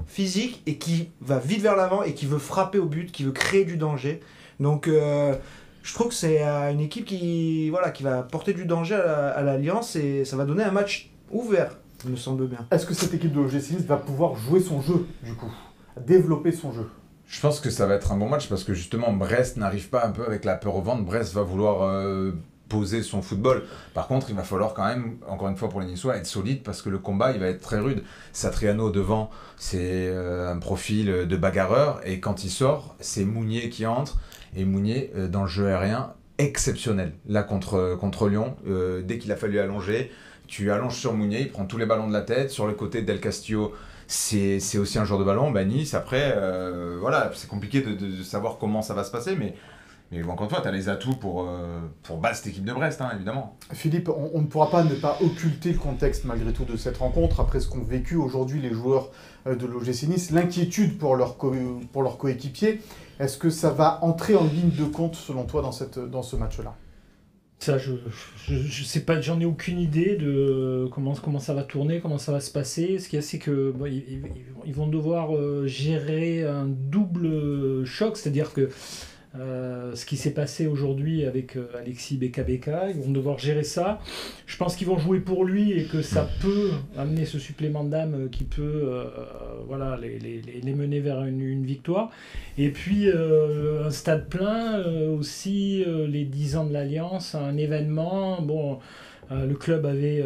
physique et qui va vite vers l'avant et qui veut frapper au but, qui veut créer du danger. Donc euh, je trouve que c'est euh, une équipe qui, voilà, qui va porter du danger à la- à l'Alliance et ça va donner un match ouvert, il me semble bien. Est-ce que cette équipe de Nice va pouvoir jouer son jeu, du coup? Développer son jeu? Je pense que ça va être un bon match parce que justement Brest n'arrive pas un peu avec la peur au ventre. Brest va vouloir euh, poser son football. Par contre, il va falloir quand même, encore une fois pour les Niçois, être solide parce que le combat il va être très rude. Satriano devant, c'est euh, un profil de bagarreur et quand il sort, c'est Mounier qui entre et Mounier euh, dans le jeu aérien exceptionnel. Là contre, contre Lyon, euh, dès qu'il a fallu allonger, tu allonges sur Mounier, il prend tous les ballons de la tête. Sur le côté d'El Castillo, c'est aussi un joueur de ballon. Bah, nice, après, euh, voilà, c'est compliqué de savoir comment ça va se passer, mais, mais encore une fois, tu as les atouts pour, euh, pour battre cette équipe de Brest, hein, évidemment. Philippe, on, on ne pourra pas ne pas occulter le contexte malgré tout de cette rencontre, après ce qu'ont vécu aujourd'hui les joueurs euh, de l'OGC Nice, l'inquiétude pour leurs pour leurs coéquipiers. Est-ce que ça va entrer en ligne de compte selon toi dans, cette, dans ce match-là? Ça, je, je, je sais pas, j'en ai aucune idée de comment, comment ça va tourner, comment ça va se passer. Ce qu'il y a, c'est que bon, ils, ils- ils vont devoir euh, gérer un double choc, c'est-à-dire que euh, ce qui s'est passé aujourd'hui avec euh, Alexis Beka Ils vont devoir gérer ça. Je pense qu'ils vont jouer pour lui et que ça peut amener ce supplément d'âme qui peut euh, voilà, les, les, les, mener vers une, une victoire. Et puis un stade plein, aussi les 10 ans de l'Alliance, un événement. Bon, le club avait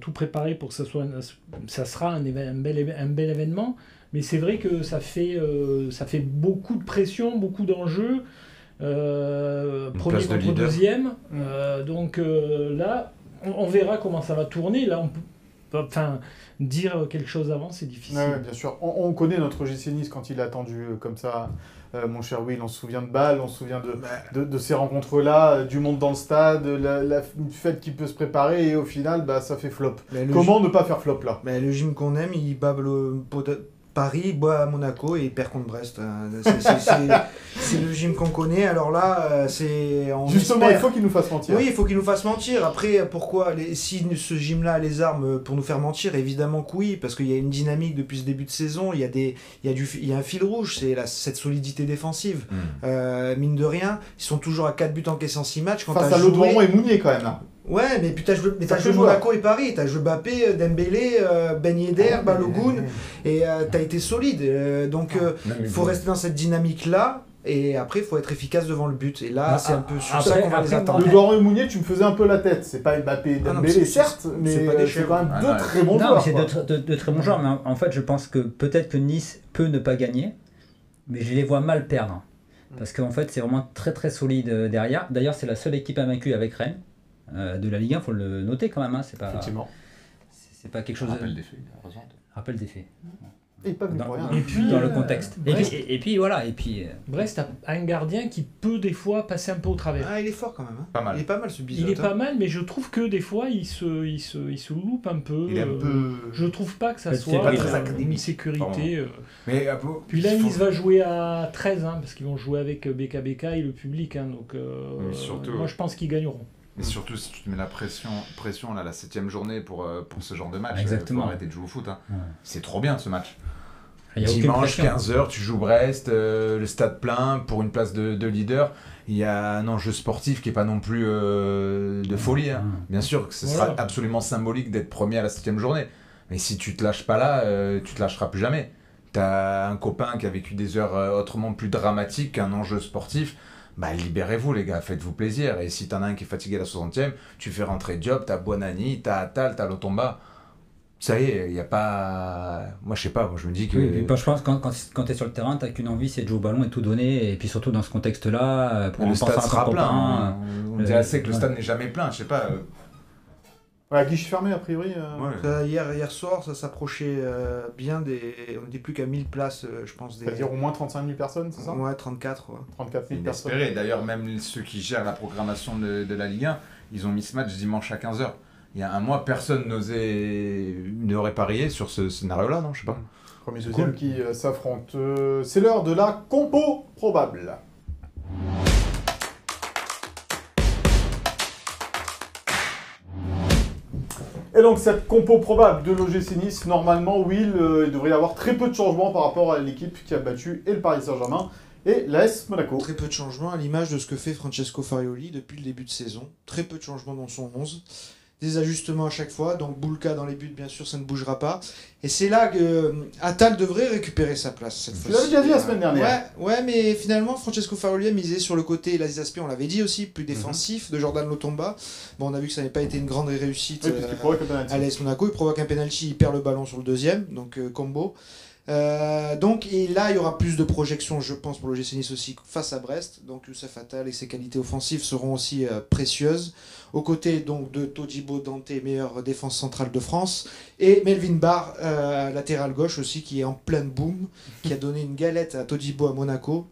tout préparé pour que ça soit, ça sera un, un, bel, un bel événement. Mais c'est vrai que ça fait, euh, ça fait beaucoup de pression, beaucoup d'enjeux. Euh, premier contre deuxième. Euh, donc là, on, verra comment ça va tourner. Là, on peut, enfin, dire quelque chose avant, c'est difficile. bien sûr. On, connaît notre GC Nice quand il a attendu comme ça. mon cher Will, on se souvient de Bâle, on se souvient de, de, ces rencontres-là, du monde dans le stade, la, la fête qui peut se préparer, et au final, bah, ça fait flop. Comment ne pas faire flop là? Mais Le gym qu'on aime, il bable Paris, boit à Monaco et perd contre Brest. Euh, c'est le gym qu'on connaît. Alors là, euh, c'est. Justement, il faut qu'il nous fasse mentir. Oui, il faut qu'il nous fasse mentir. Après, pourquoi les... Si ce gym-là a les armes pour nous faire mentir, évidemment que oui, parce qu'il y a une dynamique depuis ce début de saison. Il y a, des... il y a, du... il y a un fil rouge, c'est la... cette solidité défensive. Hmm. Euh, mine de rien, ils sont toujours à 4 buts encaissant 6 matchs. Quand Face à joué... et Mounier quand même là. Ouais, mais puis t'as joué, as joué Monaco et Paris, t'as joué Mbappé, Dembélé, euh, Ben Yedder, ah, Balogun, et euh, t'as été solide. Euh, donc il faut rester dans cette dynamique-là. Et après, il faut être efficace devant le but. Et là, ah, c'est un peu sur ça qu'on va les attendre. Le Doran et Mounier, tu me faisais un peu la tête. C'est pas Mbappé et ah Dembélé, certes, mais c'est quand même deux très bons joueurs. c'est deux, très bons joueurs. Mais en fait, je pense que peut-être que Nice peut ne pas gagner, mais je les vois mal perdre. Parce qu'en fait, c'est vraiment très très solide derrière. D'ailleurs, c'est la seule équipe invaincue avec Rennes. Euh, de la Ligue 1, il faut le noter quand même. Hein, c'est pas, Effectivement. C'est pas quelque chose. Rappel des faits, Rappel des faits. Et pas dans, rien. Et puis, dans le contexte. et, puis, et, puis, voilà. Et puis, euh, Brest a un gardien qui peut des fois passer un peu au travers. Ah, il est fort quand même. Hein. Pas mal. Il est pas mal ce Il est pas mal, mais je trouve que des fois il se, il se, il se loupe un peu. Il est un euh, peu... Je trouve pas que ça soit pas très académique. sécurité. Mais, puis là, il va jouer à 13, hein, parce qu'ils vont jouer avec BKBK et le public. Hein, donc, surtout... moi, je pense qu'ils gagneront. Et surtout, si tu te mets la pression, pression là, la septième journée pour, euh, pour ce genre de match, Exactement. faut arrêter de jouer au foot. Hein. C'est trop bien ce match. Dimanche, 15h, tu joues Brest, euh, le stade plein pour une place de, de, leader. Il y a un enjeu sportif qui n'est pas non plus euh, de folie. Hein. Bien sûr que ce sera absolument symbolique d'être premier à la septième journée. Mais si tu te lâches pas là, tu te lâcheras plus jamais. Tu as un copain qui a vécu des heures autrement plus dramatiques qu'un enjeu sportif bah libérez-vous les gars, faites-vous plaisir. Et si t'en as un qui est fatigué à la 60e, tu fais rentrer Job, t'as Bonani, t'as Atal, t'as Lotomba. Ça y est, il n'y a pas. Moi, je sais pas, moi, je me dis que. Oui, je pense que quand, quand, tu es sur le terrain, t'as qu'une envie, c'est de jouer au ballon et tout donner. Et puis surtout dans ce contexte-là, pour le stade sera plein. on dit assez que le stade n'est jamais plein, je sais pas. Euh, Ouais, guichet fermé, a priori. Euh. hier, hier soir, ça s'approchait euh, bien des. On n'était plus qu'à 1000 places, euh, je pense. Des... C'est-à-dire au moins 35 000 personnes, c'est ça? Ouais, 34. 34 000 personnes. D'ailleurs, même ceux qui gèrent la programmation de, de, la Ligue 1, ils ont mis ce match dimanche à 15h. Il y a un mois, personne n'osait n'aurait parié sur ce scénario-là, non? Je sais pas. Premier deuxième qui s'affrontent. c'est l'heure de la compo probable. Et donc cette compo probable de l'OGC Nice, normalement, Will, euh, il devrait y avoir très peu de changements par rapport à l'équipe qui a battu et le Paris Saint-Germain et l'AS Monaco. Très peu de changements à l'image de ce que fait Francesco Farioli depuis le début de saison. Très peu de changements dans son 11 des ajustements à chaque fois. Donc Boulka dans les buts, bien sûr, ça ne bougera pas. Et c'est là que euh, Atal devrait récupérer sa place cette fois. Tu l'avais déjà dit la semaine dernière. Ouais, ouais, mais finalement, Francesco Faroli a misé sur le côté, Lazis on l'avait dit aussi, plus mhm. défensif, de Jordan Lotomba. Bon, on a vu que ça n'avait pas été une grande réussite oui, euh, à l'AS Monaco. Il provoque un penalty, il perd le ballon sur le deuxième, donc euh, combo. Euh, donc, et là, il y aura plus de projections, je pense, pour le GC Nice aussi face à Brest. Donc, Youssef Attal et ses qualités offensives seront aussi euh, précieuses. Aux côtés donc de Todibo Dante, meilleure défense centrale de France, et Melvin Barr, euh, latéral gauche aussi, qui est en pleine boom, qui a donné une galette à Todibo à Monaco.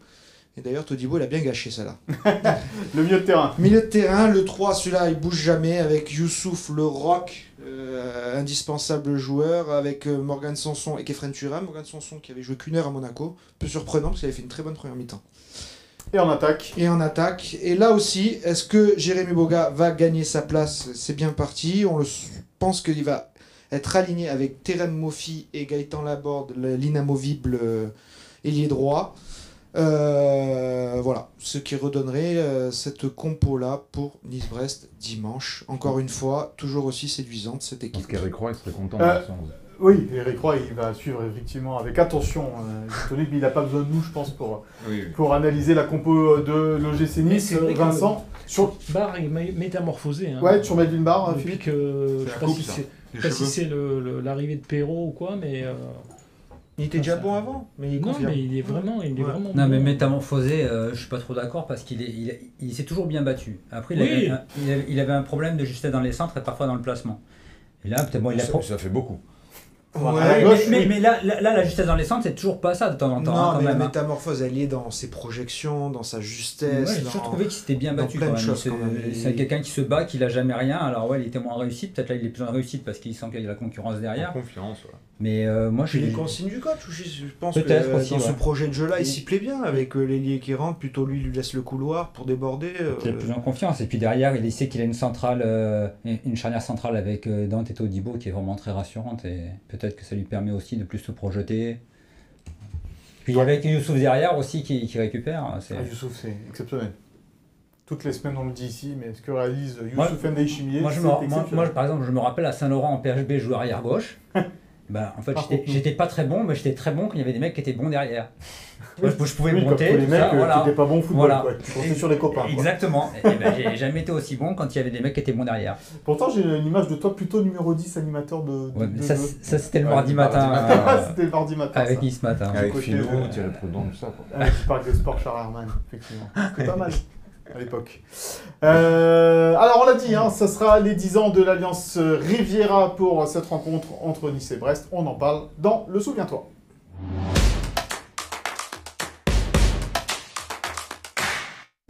Et d'ailleurs, Todibo, il a bien gâché ça là. le milieu de terrain. Milieu de terrain, le 3, celui-là, il bouge jamais avec Youssouf, le rock, euh, indispensable joueur, avec euh, Morgan Sanson et Kefren Turam. Morgan Sanson qui avait joué qu'une heure à Monaco. Peu surprenant parce qu'il avait fait une très bonne première mi-temps. Et en attaque. Et en attaque. Et là aussi, est-ce que Jérémy Boga va gagner sa place? C'est bien parti. On le pense qu'il va être aligné avec Terem Mofi et Gaëtan Laborde, l'inamovible euh, ailier droit. Euh, voilà, ce qui redonnerait euh, cette compo-là pour Nice-Brest dimanche. Encore une fois, toujours aussi séduisante cette équipe. Parce qu'Eric Roy serait content Euh, de Oui, Eric Roy, il va suivre effectivement avec attention. Euh, mais il n'a pas besoin de nous, je pense, pour, Oui, oui. pour analyser la compo de l'OGC Mais Nice. Vincent, sur, Barre est mé- métamorphosé. Hein. ouais, sur Melvin Barr, Depuis Philippe que. Je sais la pas coupe, si ça. c'est Les je sais pas si c'est l'arrivée de Perrault ou quoi, mais. Il était déjà bon avant, mais il Non, mais il est vraiment. Il est Ouais. vraiment Non, mais métamorphosé, euh, je suis pas trop d'accord parce qu'il est, il, il s'est toujours bien battu. Après, il, Oui. avait, un, il, avait, il avait un problème de justesse dans les centres et parfois dans le placement. Et là, peut-être, bon, il a Ça, pro- ça fait beaucoup. Ouais, Ouais, gauche, mais, oui. mais là, là, là, la justesse dans les centres, c'est toujours pas ça de temps en temps, Non, hein, quand mais la même. hein. métamorphose, elle est dans ses projections, dans sa Ouais, justesse. j'ai dans- toujours trouvé qu'il s'était bien battu quand de même. C'est- quelqu'un qui se bat, qui n'a jamais rien. Alors ouais, il était moins réussite. Peut-être là, il est plus en réussite parce qu'il sent qu'il y a la concurrence derrière. Confiance, ouais. Mais euh, moi, je C'est les suis. consignes du coach, je je pense que Peut-être euh, aussi, dans ce ouais. projet de jeu-là, il s'y plaît bien avec euh, l'ailier qui rentre, plutôt lui il lui laisse le couloir pour déborder. euh, Il est plus en confiance. Et puis derrière, il sait qu'il a une centrale, euh, une charnière centrale avec euh, Dante et Todibo qui est vraiment très rassurante. Et peut-être que ça lui permet aussi de plus se projeter. Puis avec Youssouf derrière aussi qui, qui récupère. c'est- Ah, Youssouf, c'est exceptionnel. Toutes les semaines, on le dit ici, mais ce que réalise Moi- Youssouf Ndeye Chimier, Moi, moi, exceptionnel. moi, par exemple, je me rappelle à Saint-Laurent en PHB jouer arrière ben, en fait, j'étais- pas très bon, mais j'étais très bon quand il y avait des mecs qui étaient bons derrière. Moi, je, je pouvais Oui, comme monter. tous les mecs, ça, euh, voilà. qui étaient pas bons au football, Voilà. quoi. Tu comptais sur les copains, quoi. Exactement. Et ben, j'ai jamais été aussi bon quand il y avait des mecs qui étaient bons derrière. Pourtant, j'ai une image de toi plutôt numéro 10, animateur de. de- Ouais, de ça, ça, c'était le Ouais, matin. mardi matin. euh, C'était le mardi matin. Avec qui ce matin Avec Philo, de- Thierry Proudhon, tout ça. Quoi. Avec le parc de sport Charles Hermann, effectivement. C'était pas mal à l'époque. Euh, alors, on l'a dit, hein, ça sera les 10 ans de l'Alliance Riviera pour cette rencontre entre Nice et Brest. On en parle dans le Souviens-toi.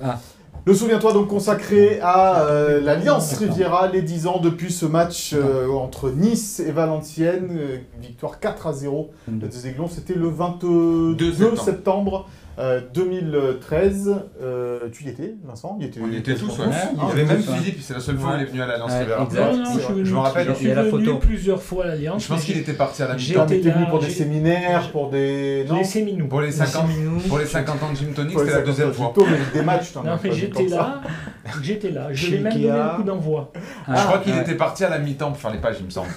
Ah. Le Souviens-toi donc consacré à euh, l'Alliance Riviera, les 10 ans depuis ce match euh, entre Nice et Valenciennes, euh, victoire 4 à 0 des Aiglons, c'était le 22 septembre. septembre. Euh, 2013, Euh, tu y étais, Vincent? Il était, On y était tous, ouais. hein, Il y avait même. Philippe, c'est la seule fois où Ouais. il est venu à l'Alliance. Non, non, je me rappelle, je suis venu plusieurs fois à l'Alliance. Je pense qu'il était parti à la mi-temps. été T'étais venu pour des séminaires, pour des... Les séminous. Pour les Les 50, séminous. pour les 50 ans de Gym Tonic, les c'était la 50 deuxième fois. Des matchs, Non, mais j'étais là. J'étais là. Je même donner le coup d'envoi. je crois qu'il ouais. était parti à la mi-temps pour faire les pages, il me semble.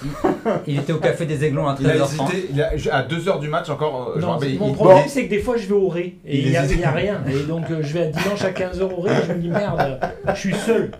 Il était au café des Aiglons à Il a 13h30. hésité, il a- à 2h du match encore. euh, je me Non, rappelle, mon il- problème, il- c'est que des fois, je vais au Ré et Il il n'y a, rien. Et donc, euh, je vais à dimanche à 15h au Ré je me dis merde, je suis seul.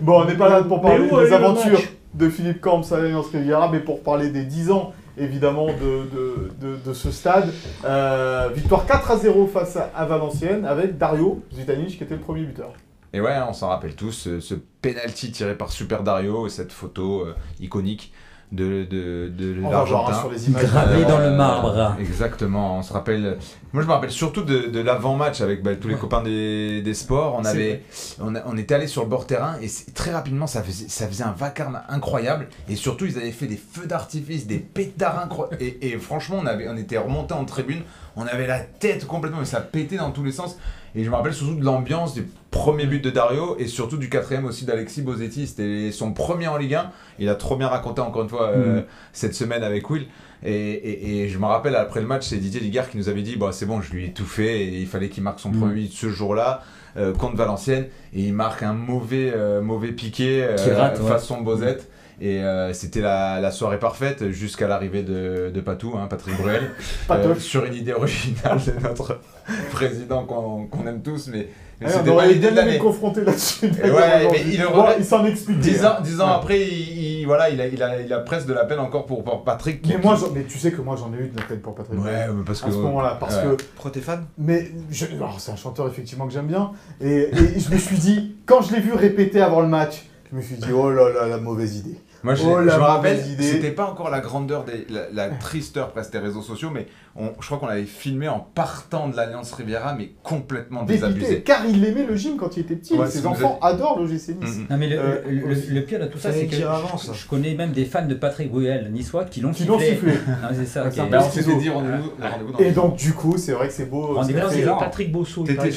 Bon, on n'est pas là pour parler des aventures de Philippe Camps à l'Alliance Riviera, mais pour parler des 10 ans, évidemment, de, de, de, de ce stade. Euh, victoire 4 à 0 face à, à Valenciennes, avec Dario Zitanic qui était le premier buteur. Et ouais, on s'en rappelle tous, ce, ce penalty tiré par Super Dario, et cette photo euh, iconique de, de, de hein, l'Argentin. images. Gravé dans le marbre. Exactement, on se rappelle. Moi, je me rappelle surtout de, de l'avant-match avec bah, tous les copains des, des sports. On avait, on, a- on était allé sur le bord terrain et très rapidement, ça faisait, ça faisait un vacarme incroyable. Et surtout, ils avaient fait des feux d'artifice, des pétards incroyables. Et, et franchement, on avait, on était remonté en tribune. On avait la tête complètement, mais ça pétait dans tous les sens. Et je me rappelle surtout de l'ambiance du premier but de Dario et surtout du quatrième aussi d'Alexis Bozetti. C'était son premier en Ligue 1. Il a trop bien raconté encore une fois euh, Mm. cette semaine avec Will. Et, et- et je me rappelle après le match, c'est Didier Ligard qui nous avait dit bah, c'est bon, je lui ai tout fait et il fallait qu'il marque son Mm. premier but ce jour-là euh, contre Valenciennes. Et il marque un mauvais, euh, mauvais piqué euh, rate, ouais. façon Bozette. Et euh, c'était la, la soirée parfaite jusqu'à l'arrivée de, de Patou, hein, Patrick Bruel, Patoche. sur une idée originale de notre président qu'on aime tous, mais, mais Ouais, c'était on pas aurait l'idée de l'année. le confronter là-dessus. Ouais, mais il Bon, s'en explique. Dix ans, dix ans Ouais. après, il, il- voilà, il a, il, a, il a presque de la peine encore pour, pour Patrick. qui- Mais, moi, j'en- mais tu sais que moi j'en ai eu de la peine pour Patrick. Ouais, mais parce à que. ce moment-là, parce ouais. que Pro, t'es fan? Mais je- alors, c'est un chanteur effectivement que j'aime bien. Et, et je me suis dit, quand je l'ai vu répéter avant le match, je me suis dit, oh là là, la mauvaise idée. Moi, je, Oh, je me rappelle, c'était pas encore la grandeur, des, la, la tristeur presque des réseaux sociaux, mais on, je crois qu'on avait filmé en partant de l'Alliance Riviera, mais complètement désabusé. car il aimait le gym quand il était petit. Ouais, Ses enfants adorent le GC Nice. Mhm. Non mais le, Euh, le- le- aussi. le pire de tout ça, c'est que je, connais même des fans de Patrick Bruel, niçois, qui l'ont Qui sifflé. l'ont sifflé. Non, c'est ça. Peu Bah, on s'était dit rendez-vous Et donc, du coup, c'est vrai que c'est beau. Rendez-vous c'est. Patrick Bosso. T'étais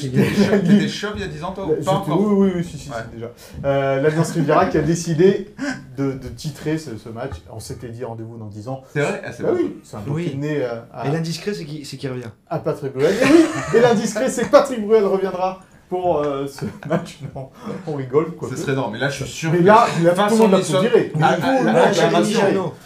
chauve il y a 10 ans, toi J'étais- Pas encore Oui, oui, oui, si, si, si, déjà. Euh, L'Alliance Riviera qui a décidé de, titrer ce, match. On s'était dit rendez-vous dans 10 ans. C'est vrai? Ah, c'est bah oui, c'est un de nez euh, à, l'indiscret, c'est qui, c'est qui revient. à Patrick Bruel. Et oui, et l'indiscret, c'est que Patrick Bruel reviendra pour euh, ce match. Non, on rigole, quoi. Ce serait non, mais là je suis sûr. Mais que là, là, Vincent tout le monde. Ah, Tout ah, le là, monde À la. Jérémy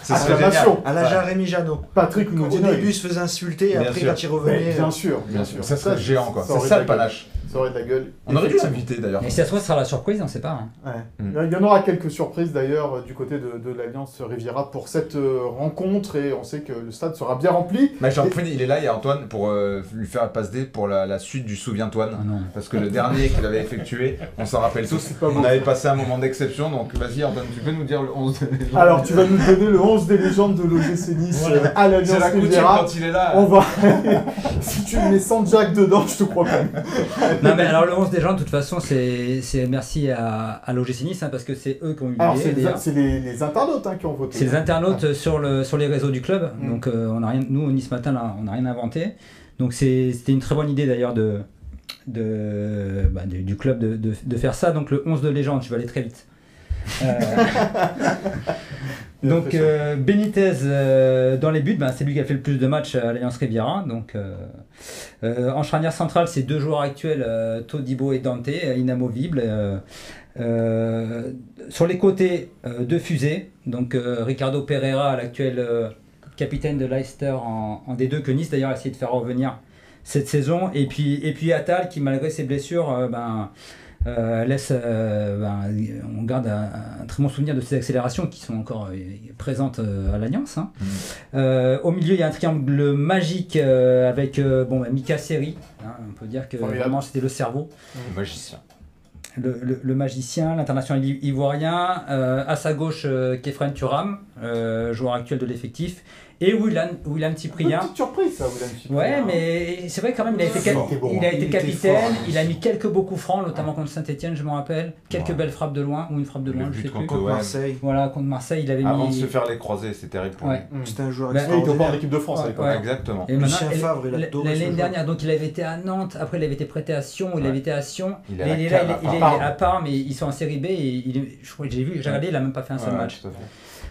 serait génial. À la Jérémy Janot. Patrick nous Au dit non, début, il se faisait insulter, et après, quand il revenait. bien sûr, bien sûr. Ça serait géant quoi. ça C'est ça de le la panache. Ça aurait de la gueule. On aurait dû l'inviter d'ailleurs. Et si ça se trouve, ce sera la surprise, on sait pas. hein. Ouais. Mm. Il y en aura quelques surprises d'ailleurs euh, du côté de, de l'Alliance Riviera pour cette euh, rencontre et on sait que le stade sera bien rempli. Mais j'en profite, il est là, il y a Antoine pour euh, lui faire passe D pour la, la suite du Souviens-Toine. Ah non. Parce que le dernier qu'il avait effectué, on s'en rappelle tous, pas on avait passé un moment d'exception. Donc vas-y Antoine, tu peux nous dire le 11 de légende Alors tu vas nous donner le 11 des légendes de l'OGC Nice Voilà. euh, à l'Alliance C'est la coutume Riviera. quand il est là. On va. si tu mets sans Jack dedans, je te crois pas. Non, mais alors le 11 des gens, de toute façon, c'est merci à, à l'OGC Nice, hein, parce que c'est eux qui ont eu Alors l'idée, c'est les, internautes hein, qui ont voté. C'est les internautes sur, le, sur les réseaux du club. Mm. Donc, euh, on a rien, nous, au Nice Matin, là, on n'a rien inventé. Donc, c'était une très bonne idée d'ailleurs de, de, bah, du du club de, de- de faire ça. Donc, le 11 de légende, je vais aller très vite. Euh, donc, euh, Benitez euh, dans les buts, ben, c'est lui qui a fait le plus de matchs à l'Alliance Riviera. Donc, en charnière centrale, c'est deux joueurs actuels, euh, Todibo et Dante, euh, inamovibles. euh, euh, sur les côtés, euh, deux fusées. Donc euh, Ricardo Pereira, l'actuel euh, capitaine de Leicester en, en D2, que Nice d'ailleurs a essayé de faire revenir cette saison. Et puis, et Attal, qui malgré ses blessures, euh, ben, euh, laisse, euh, ben, on garde un, un très bon souvenir de ses accélérations qui sont encore euh, présentes euh, à l'Alliance. hein. Euh, au milieu, il y a un triangle magique euh, avec euh, bon, bah, Mika Seri. hein, on peut dire que Formidable. vraiment c'était le cerveau Magicien. le, le- le magicien, l'international ivoirien, euh, à sa gauche euh, Kefren Turam, euh, joueur actuel de l'effectif, et Willan, Willan Cyprien. Petite surprise ça, William Cyprien. Ouais, mais c'est vrai quand même, il a été, cap- Il était bon, il a hein. été Il capitaine, fort, hein. il a mis quelques beaux coups francs, notamment contre Saint-Etienne, je m'en rappelle, quelques Ouais. belles frappes de loin, ou une frappe de Le loin, je sais plus. contre. Marseille. Voilà, contre Marseille, il avait Avant mis... de se faire les croisés, c'est terrible pour Ouais. Mm. C'était un joueur Bah, Il était au bord de extraordinaire. l'équipe de France à l'époque. ouais. lui. Exactement. Et maintenant, Lucien Favre, il a L'année dernière, donc il avait été à Nantes, après il avait été prêté à Sion, il avait été à Sion, Il est à Là, il est à Parme, mais ils sont en série B, et il est- je crois que j'ai vu, j'ai regardé, il a même pas fait un seul match.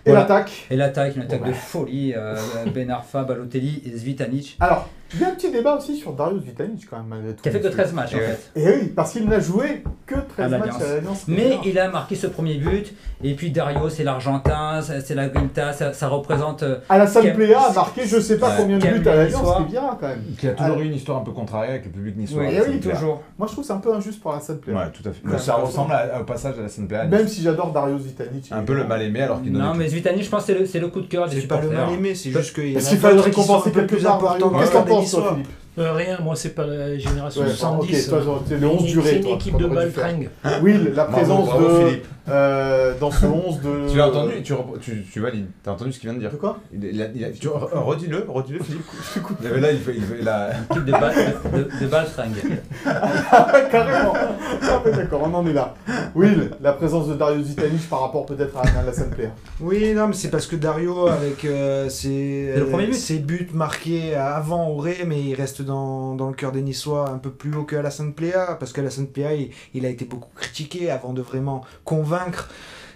Et Voilà. l'attaque Et l'attaque, une attaque Bon, de bah. folie, euh, Ben Arfa, Balotelli et Zvitanic, Alors, il y a un petit débat aussi sur Darius Vitanic quand même malgré tout. qui a fait que 13 matchs en fait. Et oui, parce qu'il n'a joué que 13 À matchs l'Alliance. à l'Alliance. Mais il a marqué ce premier but, et puis Dario, c'est l'Argentin, c'est la Grinta, ça, ça représente. euh, À la San Cam- Plea a marqué je sais pas Ouais. combien de buts à l'Alliance Niçois. Riviera quand même. Qui a toujours Ah. eu une histoire un peu contrariée avec le public niçois. Oui, eh oui, toujours. Moi je trouve c'est un peu injuste pour la San Plea. Ouais, tout à fait. Ouais. Ça ressemble à- au passage à la Sainte-Claire. Même si j'adore Darius Vitanic. Un peu le mal aimé alors qu'il Non, mais Zvitanic, je pense que c'est le, c'est le coup de cœur des C'est pas le supporters. mal aimé, c'est juste qu'il fallait récompenser un peu quelque importants Mario Qu'est-ce toi. Philippe Euh, rien, moi c'est pas la génération Ouais, 70. ok, toi, euh, t'es le 11 c'est une équipe de dû baltringues. Will, la Bravo, présence bravo, de. Philippe. Euh, dans ce 11 de. Tu l'as entendu tu, tu, tu valides. T'as entendu ce qu'il vient de dire De quoi il, il a- il a- tu- re- Redis-le, redis-le, Philippe. Il avait là, il fait, il fait la. Équipe de, bal, de, de, de Baltringue. Carrément Ah ouais, D'accord, on en est là. Will, la présence de Darius Vitanic par rapport peut-être à, à la San Plea. Oui, non, mais c'est parce que Dario, avec euh, ses, C'est le premier but. ses buts marqués avant Auré, mais il reste dans, dans le cœur des Niçois un peu plus haut qu'à la Sainte-Pléa, parce qu'à la Sainte-Pléa, il, il a été beaucoup critiqué avant de vraiment convaincre.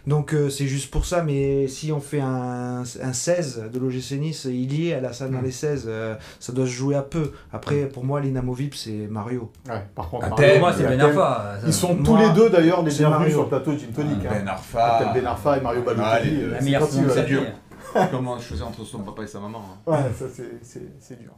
Donc euh, c'est juste pour ça, mais si on fait un, un 16 de l'OGC Nice, il y est à la salle dans les 16, euh, ça doit se jouer à peu. Après, pour moi, l'inamovible, c'est Mario. Ouais, par contre, Un Mario, moi, c'est Ben Arfa. Ils sont Moi, tous les deux d'ailleurs les bienvenus Mario. sur le plateau Gin Tonic. hein. Ben Arfa. Ben Arfa et Mario Balotelli. Allez, euh, La c'est meilleure de dur. vie. Comment je faisais entre son papa et sa maman. hein. Ouais, ça c'est- c'est c'est dur.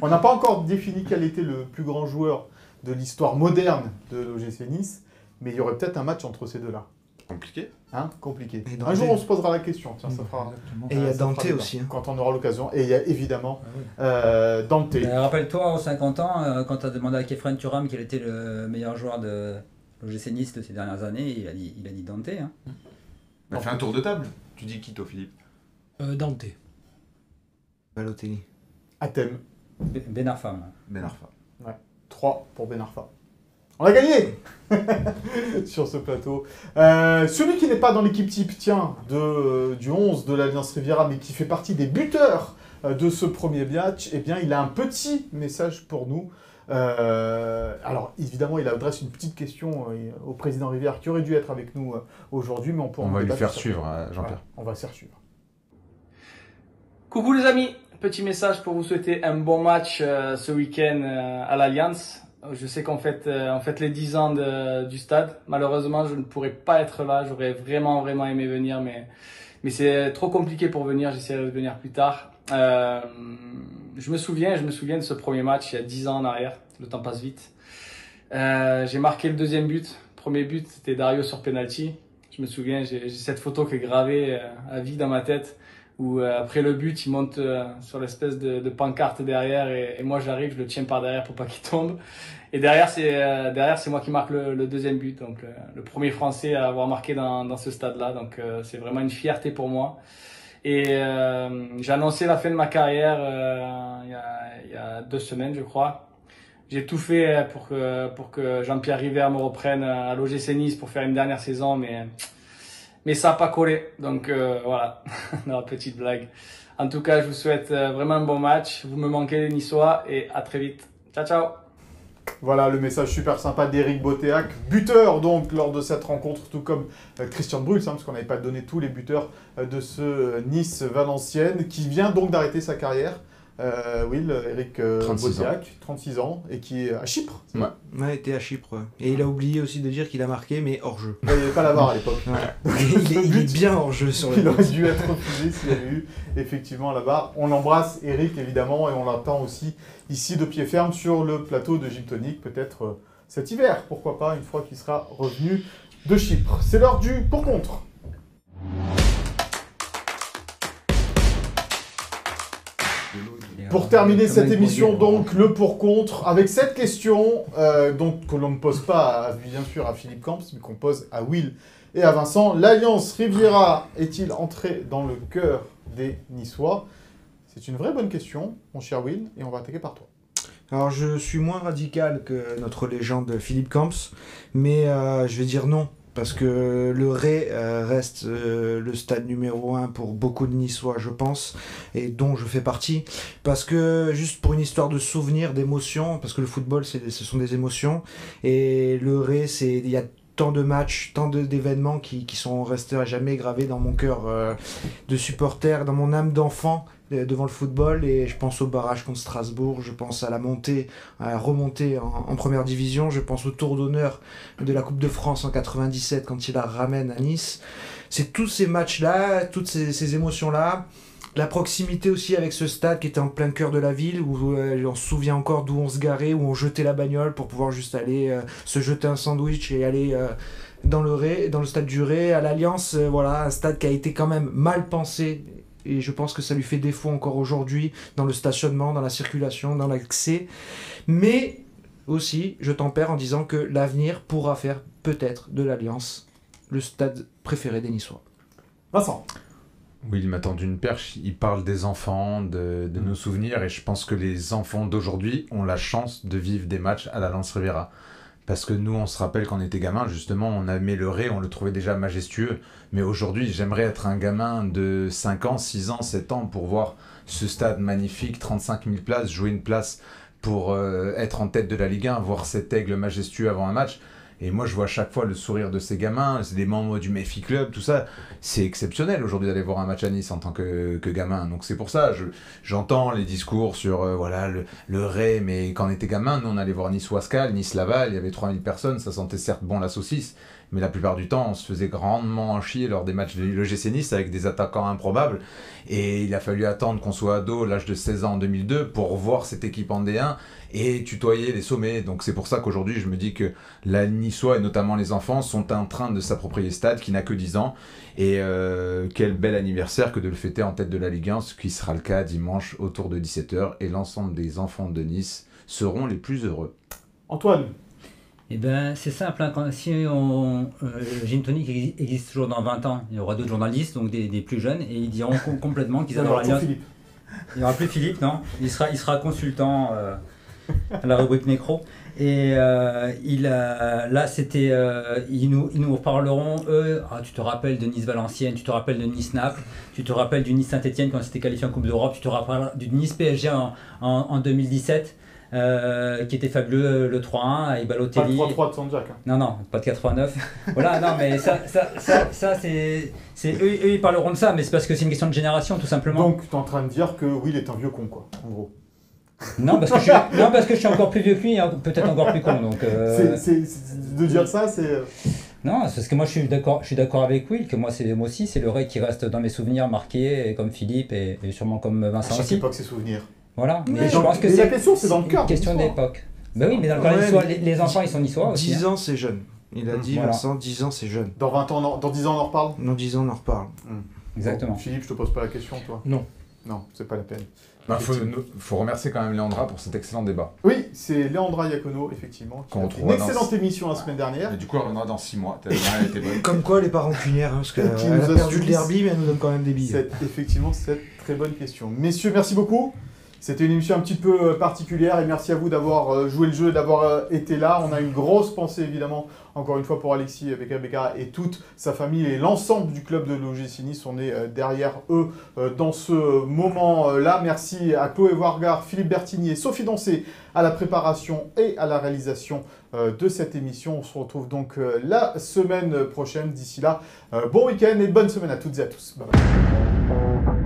On n'a pas encore défini quel était le plus grand joueur de l'histoire moderne de l'OGC Nice, mais il y aurait peut-être un match entre ces deux-là. Compliqué. Hein Compliqué. Et Un jour on se posera la question, tiens, ça fera. Et il y a Dante aussi, hein. Quand on aura l'occasion. Et il y a évidemment euh, Dante. Euh, Rappelle-toi, aux 50 ans, euh, quand tu as demandé à Kefren Turam quel était le meilleur joueur de l'OGC Nice de ces dernières années, il a dit, il a dit Dante. Hein. On fait un tour de table. Tu dis qui, toi, Philippe? Euh, Dante. Balotelli. À thème. Ben Arfa. moi. Ben Arfa. 3 pour Ben Arfa. On a gagné sur ce plateau. Euh, celui qui n'est pas dans l'équipe type, tiens, de, euh, du 11 de l'Alliance Riviera, mais qui fait partie des buteurs euh, de ce premier match, eh bien, il a un petit message pour nous. alors, évidemment, il adresse une petite question au président Rivière qui aurait dû être avec nous aujourd'hui, mais on On va lui faire suivre, Jean-Pierre. on va faire suivre. Coucou les amis, petit message pour vous souhaiter un bon match ce week-end à l'Alliance. Je sais qu'on fait, on fait les 10 ans du stade. Malheureusement, je ne pourrais pas être là. J'aurais vraiment, vraiment aimé venir, mais mais c'est trop compliqué pour venir, j'essaierai de venir plus tard. Euh, je me souviens, je me souviens de ce premier match il y a 10 ans en arrière, le temps passe vite. Euh, j'ai marqué le deuxième but, premier but c'était Dario sur penalty. Je me souviens, j'ai cette photo qui est gravée euh, à vie dans ma tête où euh, après le but, il monte euh, sur l'espèce de, de, pancarte derrière et, et moi j'arrive, je le tiens par derrière pour pas qu'il tombe. Et derrière, c'est euh, derrière, c'est moi qui marque le, le deuxième but, donc le premier Français à avoir marqué dans, dans ce stade-là. Donc c'est vraiment une fierté pour moi. Et j'ai annoncé la fin de ma carrière il y, a, y a, deux semaines, je crois. J'ai tout fait pour que pour que Jean-Pierre River me reprenne à l'OGC Nice pour faire une dernière saison, mais mais ça n'a pas collé. Donc euh, voilà, non, petite blague. En tout cas, je vous souhaite euh, vraiment un bon match. Vous me manquez les Niçois et à très vite. Ciao, ciao voilà le message super sympa d'Éric Botéac, buteur donc lors de cette rencontre, tout comme euh, Christian Bruls, hein, parce qu'on n'avait pas donné tous les buteurs de ce Nice-Valenciennes, qui vient donc d'arrêter sa carrière. Euh, Will, Eric euh, 36 36 ans, et qui est à Chypre. Ouais, il était à Chypre. Et il a oublié aussi de dire qu'il a marqué, mais hors jeu. il n'y avait pas la barre à l'époque. il, est, bien hors jeu sur le Il aurait dû être refusé s'il y avait eu effectivement la barre. On embrasse Eric évidemment et on l'attend aussi ici de pied ferme sur le plateau de Gymtonic, peut-être euh, cet hiver, pourquoi pas, une fois qu'il sera revenu de Chypre. C'est l'heure du pour Pour terminer cette émission, donc, le pour-contre, avec cette question, euh, donc, que l'on ne pose pas, bien sûr, à Philippe Camps, mais qu'on pose à Will et à Vincent. L'Alliance Riviera est-il entré dans le cœur des Niçois? C'est une vraie bonne question, mon cher Will, et on va attaquer par toi. Alors, je suis moins radical que notre légende Philippe Camps, mais euh, je vais dire non parce que le Ré euh, reste euh, le stade numéro un pour beaucoup de Niçois, je pense, et dont je fais partie. Parce que, juste pour une histoire de souvenir, d'émotion, parce que le football, ce sont des émotions, et le Ré, il y a tant de matchs, tant d'événements qui, qui, sont restés à jamais gravés dans mon cœur euh, de supporter, dans mon âme d'enfant devant le football et je pense au barrage contre Strasbourg, je pense à la montée, à la remontée en, première division, je pense au tour d'honneur de la Coupe de France en 97 quand il la ramène à Nice. C'est tous ces matchs-là, toutes ces, émotions-là, la proximité aussi avec ce stade qui était en plein cœur de la ville, où euh, on se souvient encore d'où on se garait, où on jetait la bagnole pour pouvoir juste aller euh, se jeter un sandwich et aller euh, dans le Ré, dans le stade du Ré, à l'Alliance, voilà, un stade qui a été quand même mal pensé et je pense que ça lui fait défaut encore aujourd'hui dans le stationnement, dans la circulation, dans l'accès. Mais aussi, je tempère en disant que l'avenir pourra faire peut-être de l'Alliance le stade préféré des Niçois. Vincent oui, il m'a tendu une perche. Il parle des enfants, de, nos souvenirs, et je pense que les enfants d'aujourd'hui ont la chance de vivre des matchs à la Lance Rivera. Parce que nous, on se rappelle quand on était gamin, justement, on aimait le on le trouvait déjà majestueux. Mais aujourd'hui, j'aimerais être un gamin de 5 ans, 6 ans, 7 ans pour voir ce stade magnifique, 35 000 places, jouer une place pour euh, être en tête de la Ligue 1, voir cet aigle majestueux avant un match. Et moi, je vois chaque fois le sourire de ces gamins, c'est des membres du Mephi Club, tout ça. C'est exceptionnel aujourd'hui d'aller voir un match à Nice en tant que, que gamin. Donc c'est pour ça, j'entends les discours sur euh, voilà le, le Ré, mais quand on était gamin, nous on allait voir Nice-Wascal, Nice-Laval, il y avait 3000 personnes, ça sentait certes bon la saucisse, mais la plupart du temps, on se faisait grandement chier lors des matchs de l'OGC Nice avec des attaquants improbables. Et il a fallu attendre qu'on soit ado, l'âge de 16 ans en 2002, pour voir cette équipe en D1 et tutoyer les sommets. Donc c'est pour ça qu'aujourd'hui, je me dis que la Niçois et notamment les enfants sont en train de s'approprier Stade qui n'a que 10 ans. Et euh, quel bel anniversaire que de le fêter en tête de la Ligue 1, ce qui sera le cas dimanche autour de 17h. Et l'ensemble des enfants de Nice seront les plus heureux. Antoine eh ben, c'est simple, hein, quand, si on, euh, Gin Tonic existe toujours dans 20 ans, il y aura d'autres journalistes, donc des, des, plus jeunes, et ils diront complètement qu'ils adorent la Il n'y aura plus Philippe, non? Il sera, il sera consultant euh, à la rubrique Nécro. Et euh, il, là, c'était, euh, ils, nous, ils nous reparleront, eux, ah, tu te rappelles de Nice-Valenciennes, tu te rappelles de Nice-Naples, tu te rappelles du Nice-Saint-Etienne quand c'était qualifié en Coupe d'Europe, tu te rappelles du Nice-PSG en, en, en 2017. Euh, qui était fabuleux le 3-1 avec Balotelli. Pas le 3-3 de Sanjak. Hein. Non, non, pas de 89. voilà, non, mais ça, ça, ça, ça c'est. Eux, eux, ils parleront de ça, mais c'est parce que c'est une question de génération, tout simplement. Donc, tu es en train de dire que Will est un vieux con, quoi, en gros. Non parce, que je suis, non, parce que je suis encore plus vieux que lui, et peut-être encore plus con. Donc, euh... c'est, de dire ça, c'est. euh, Non, c'est parce que moi je suis d'accord, je suis d'accord avec Will, que moi, c'est, moi aussi, c'est le Ray qui reste dans mes souvenirs marqué, comme Philippe et, et sûrement comme À Vincent chaque aussi. époque, ses souvenirs. Voilà, mais, Mais je dans- pense que c'est la question, c'est dans le cœur une question d'époque. Ben oui, mais dans le Ouais, l'histoire, les, les enfants ils sont niçois aussi. 10 hein. ans, c'est jeune. Il a dit, Voilà. Vincent, 10 ans, c'est jeune. Dans 20 ans, on en- dans 10 ans, on en reparle? Dans 10 ans, on en reparle. Exactement. Bon, Philippe, je te pose pas la question, toi. Non. Non, c'est pas la peine. Il Bah, faut, faut remercier quand même Léandra pour cet excellent débat. Oui, c'est Léandra Iacono, effectivement, qui a fait une excellente émission la semaine dernière. Et du coup, elle reviendra dans 6 mois. était bonne. Comme quoi, elle est pas rancunière, hein, parce qu'elle nous a a perdu le derby, mais elle nous donne quand même des billets. C'est effectivement cette très bonne question. Messieurs, merci beaucoup. C'était une émission un petit peu euh, particulière et merci à vous d'avoir euh, joué le jeu d'avoir euh, été là. On a une grosse pensée évidemment, encore une fois pour Alexis Becker Becker et toute sa famille et l'ensemble du club de l'OGC. On est derrière eux dans ce moment-là. Merci à Chloé Wargard, Philippe Bertigny et Sophie Doncé à la préparation et à la réalisation de cette émission. On se retrouve donc la semaine prochaine. D'ici là, bon week-end et bonne semaine à toutes et à tous. Bye bye.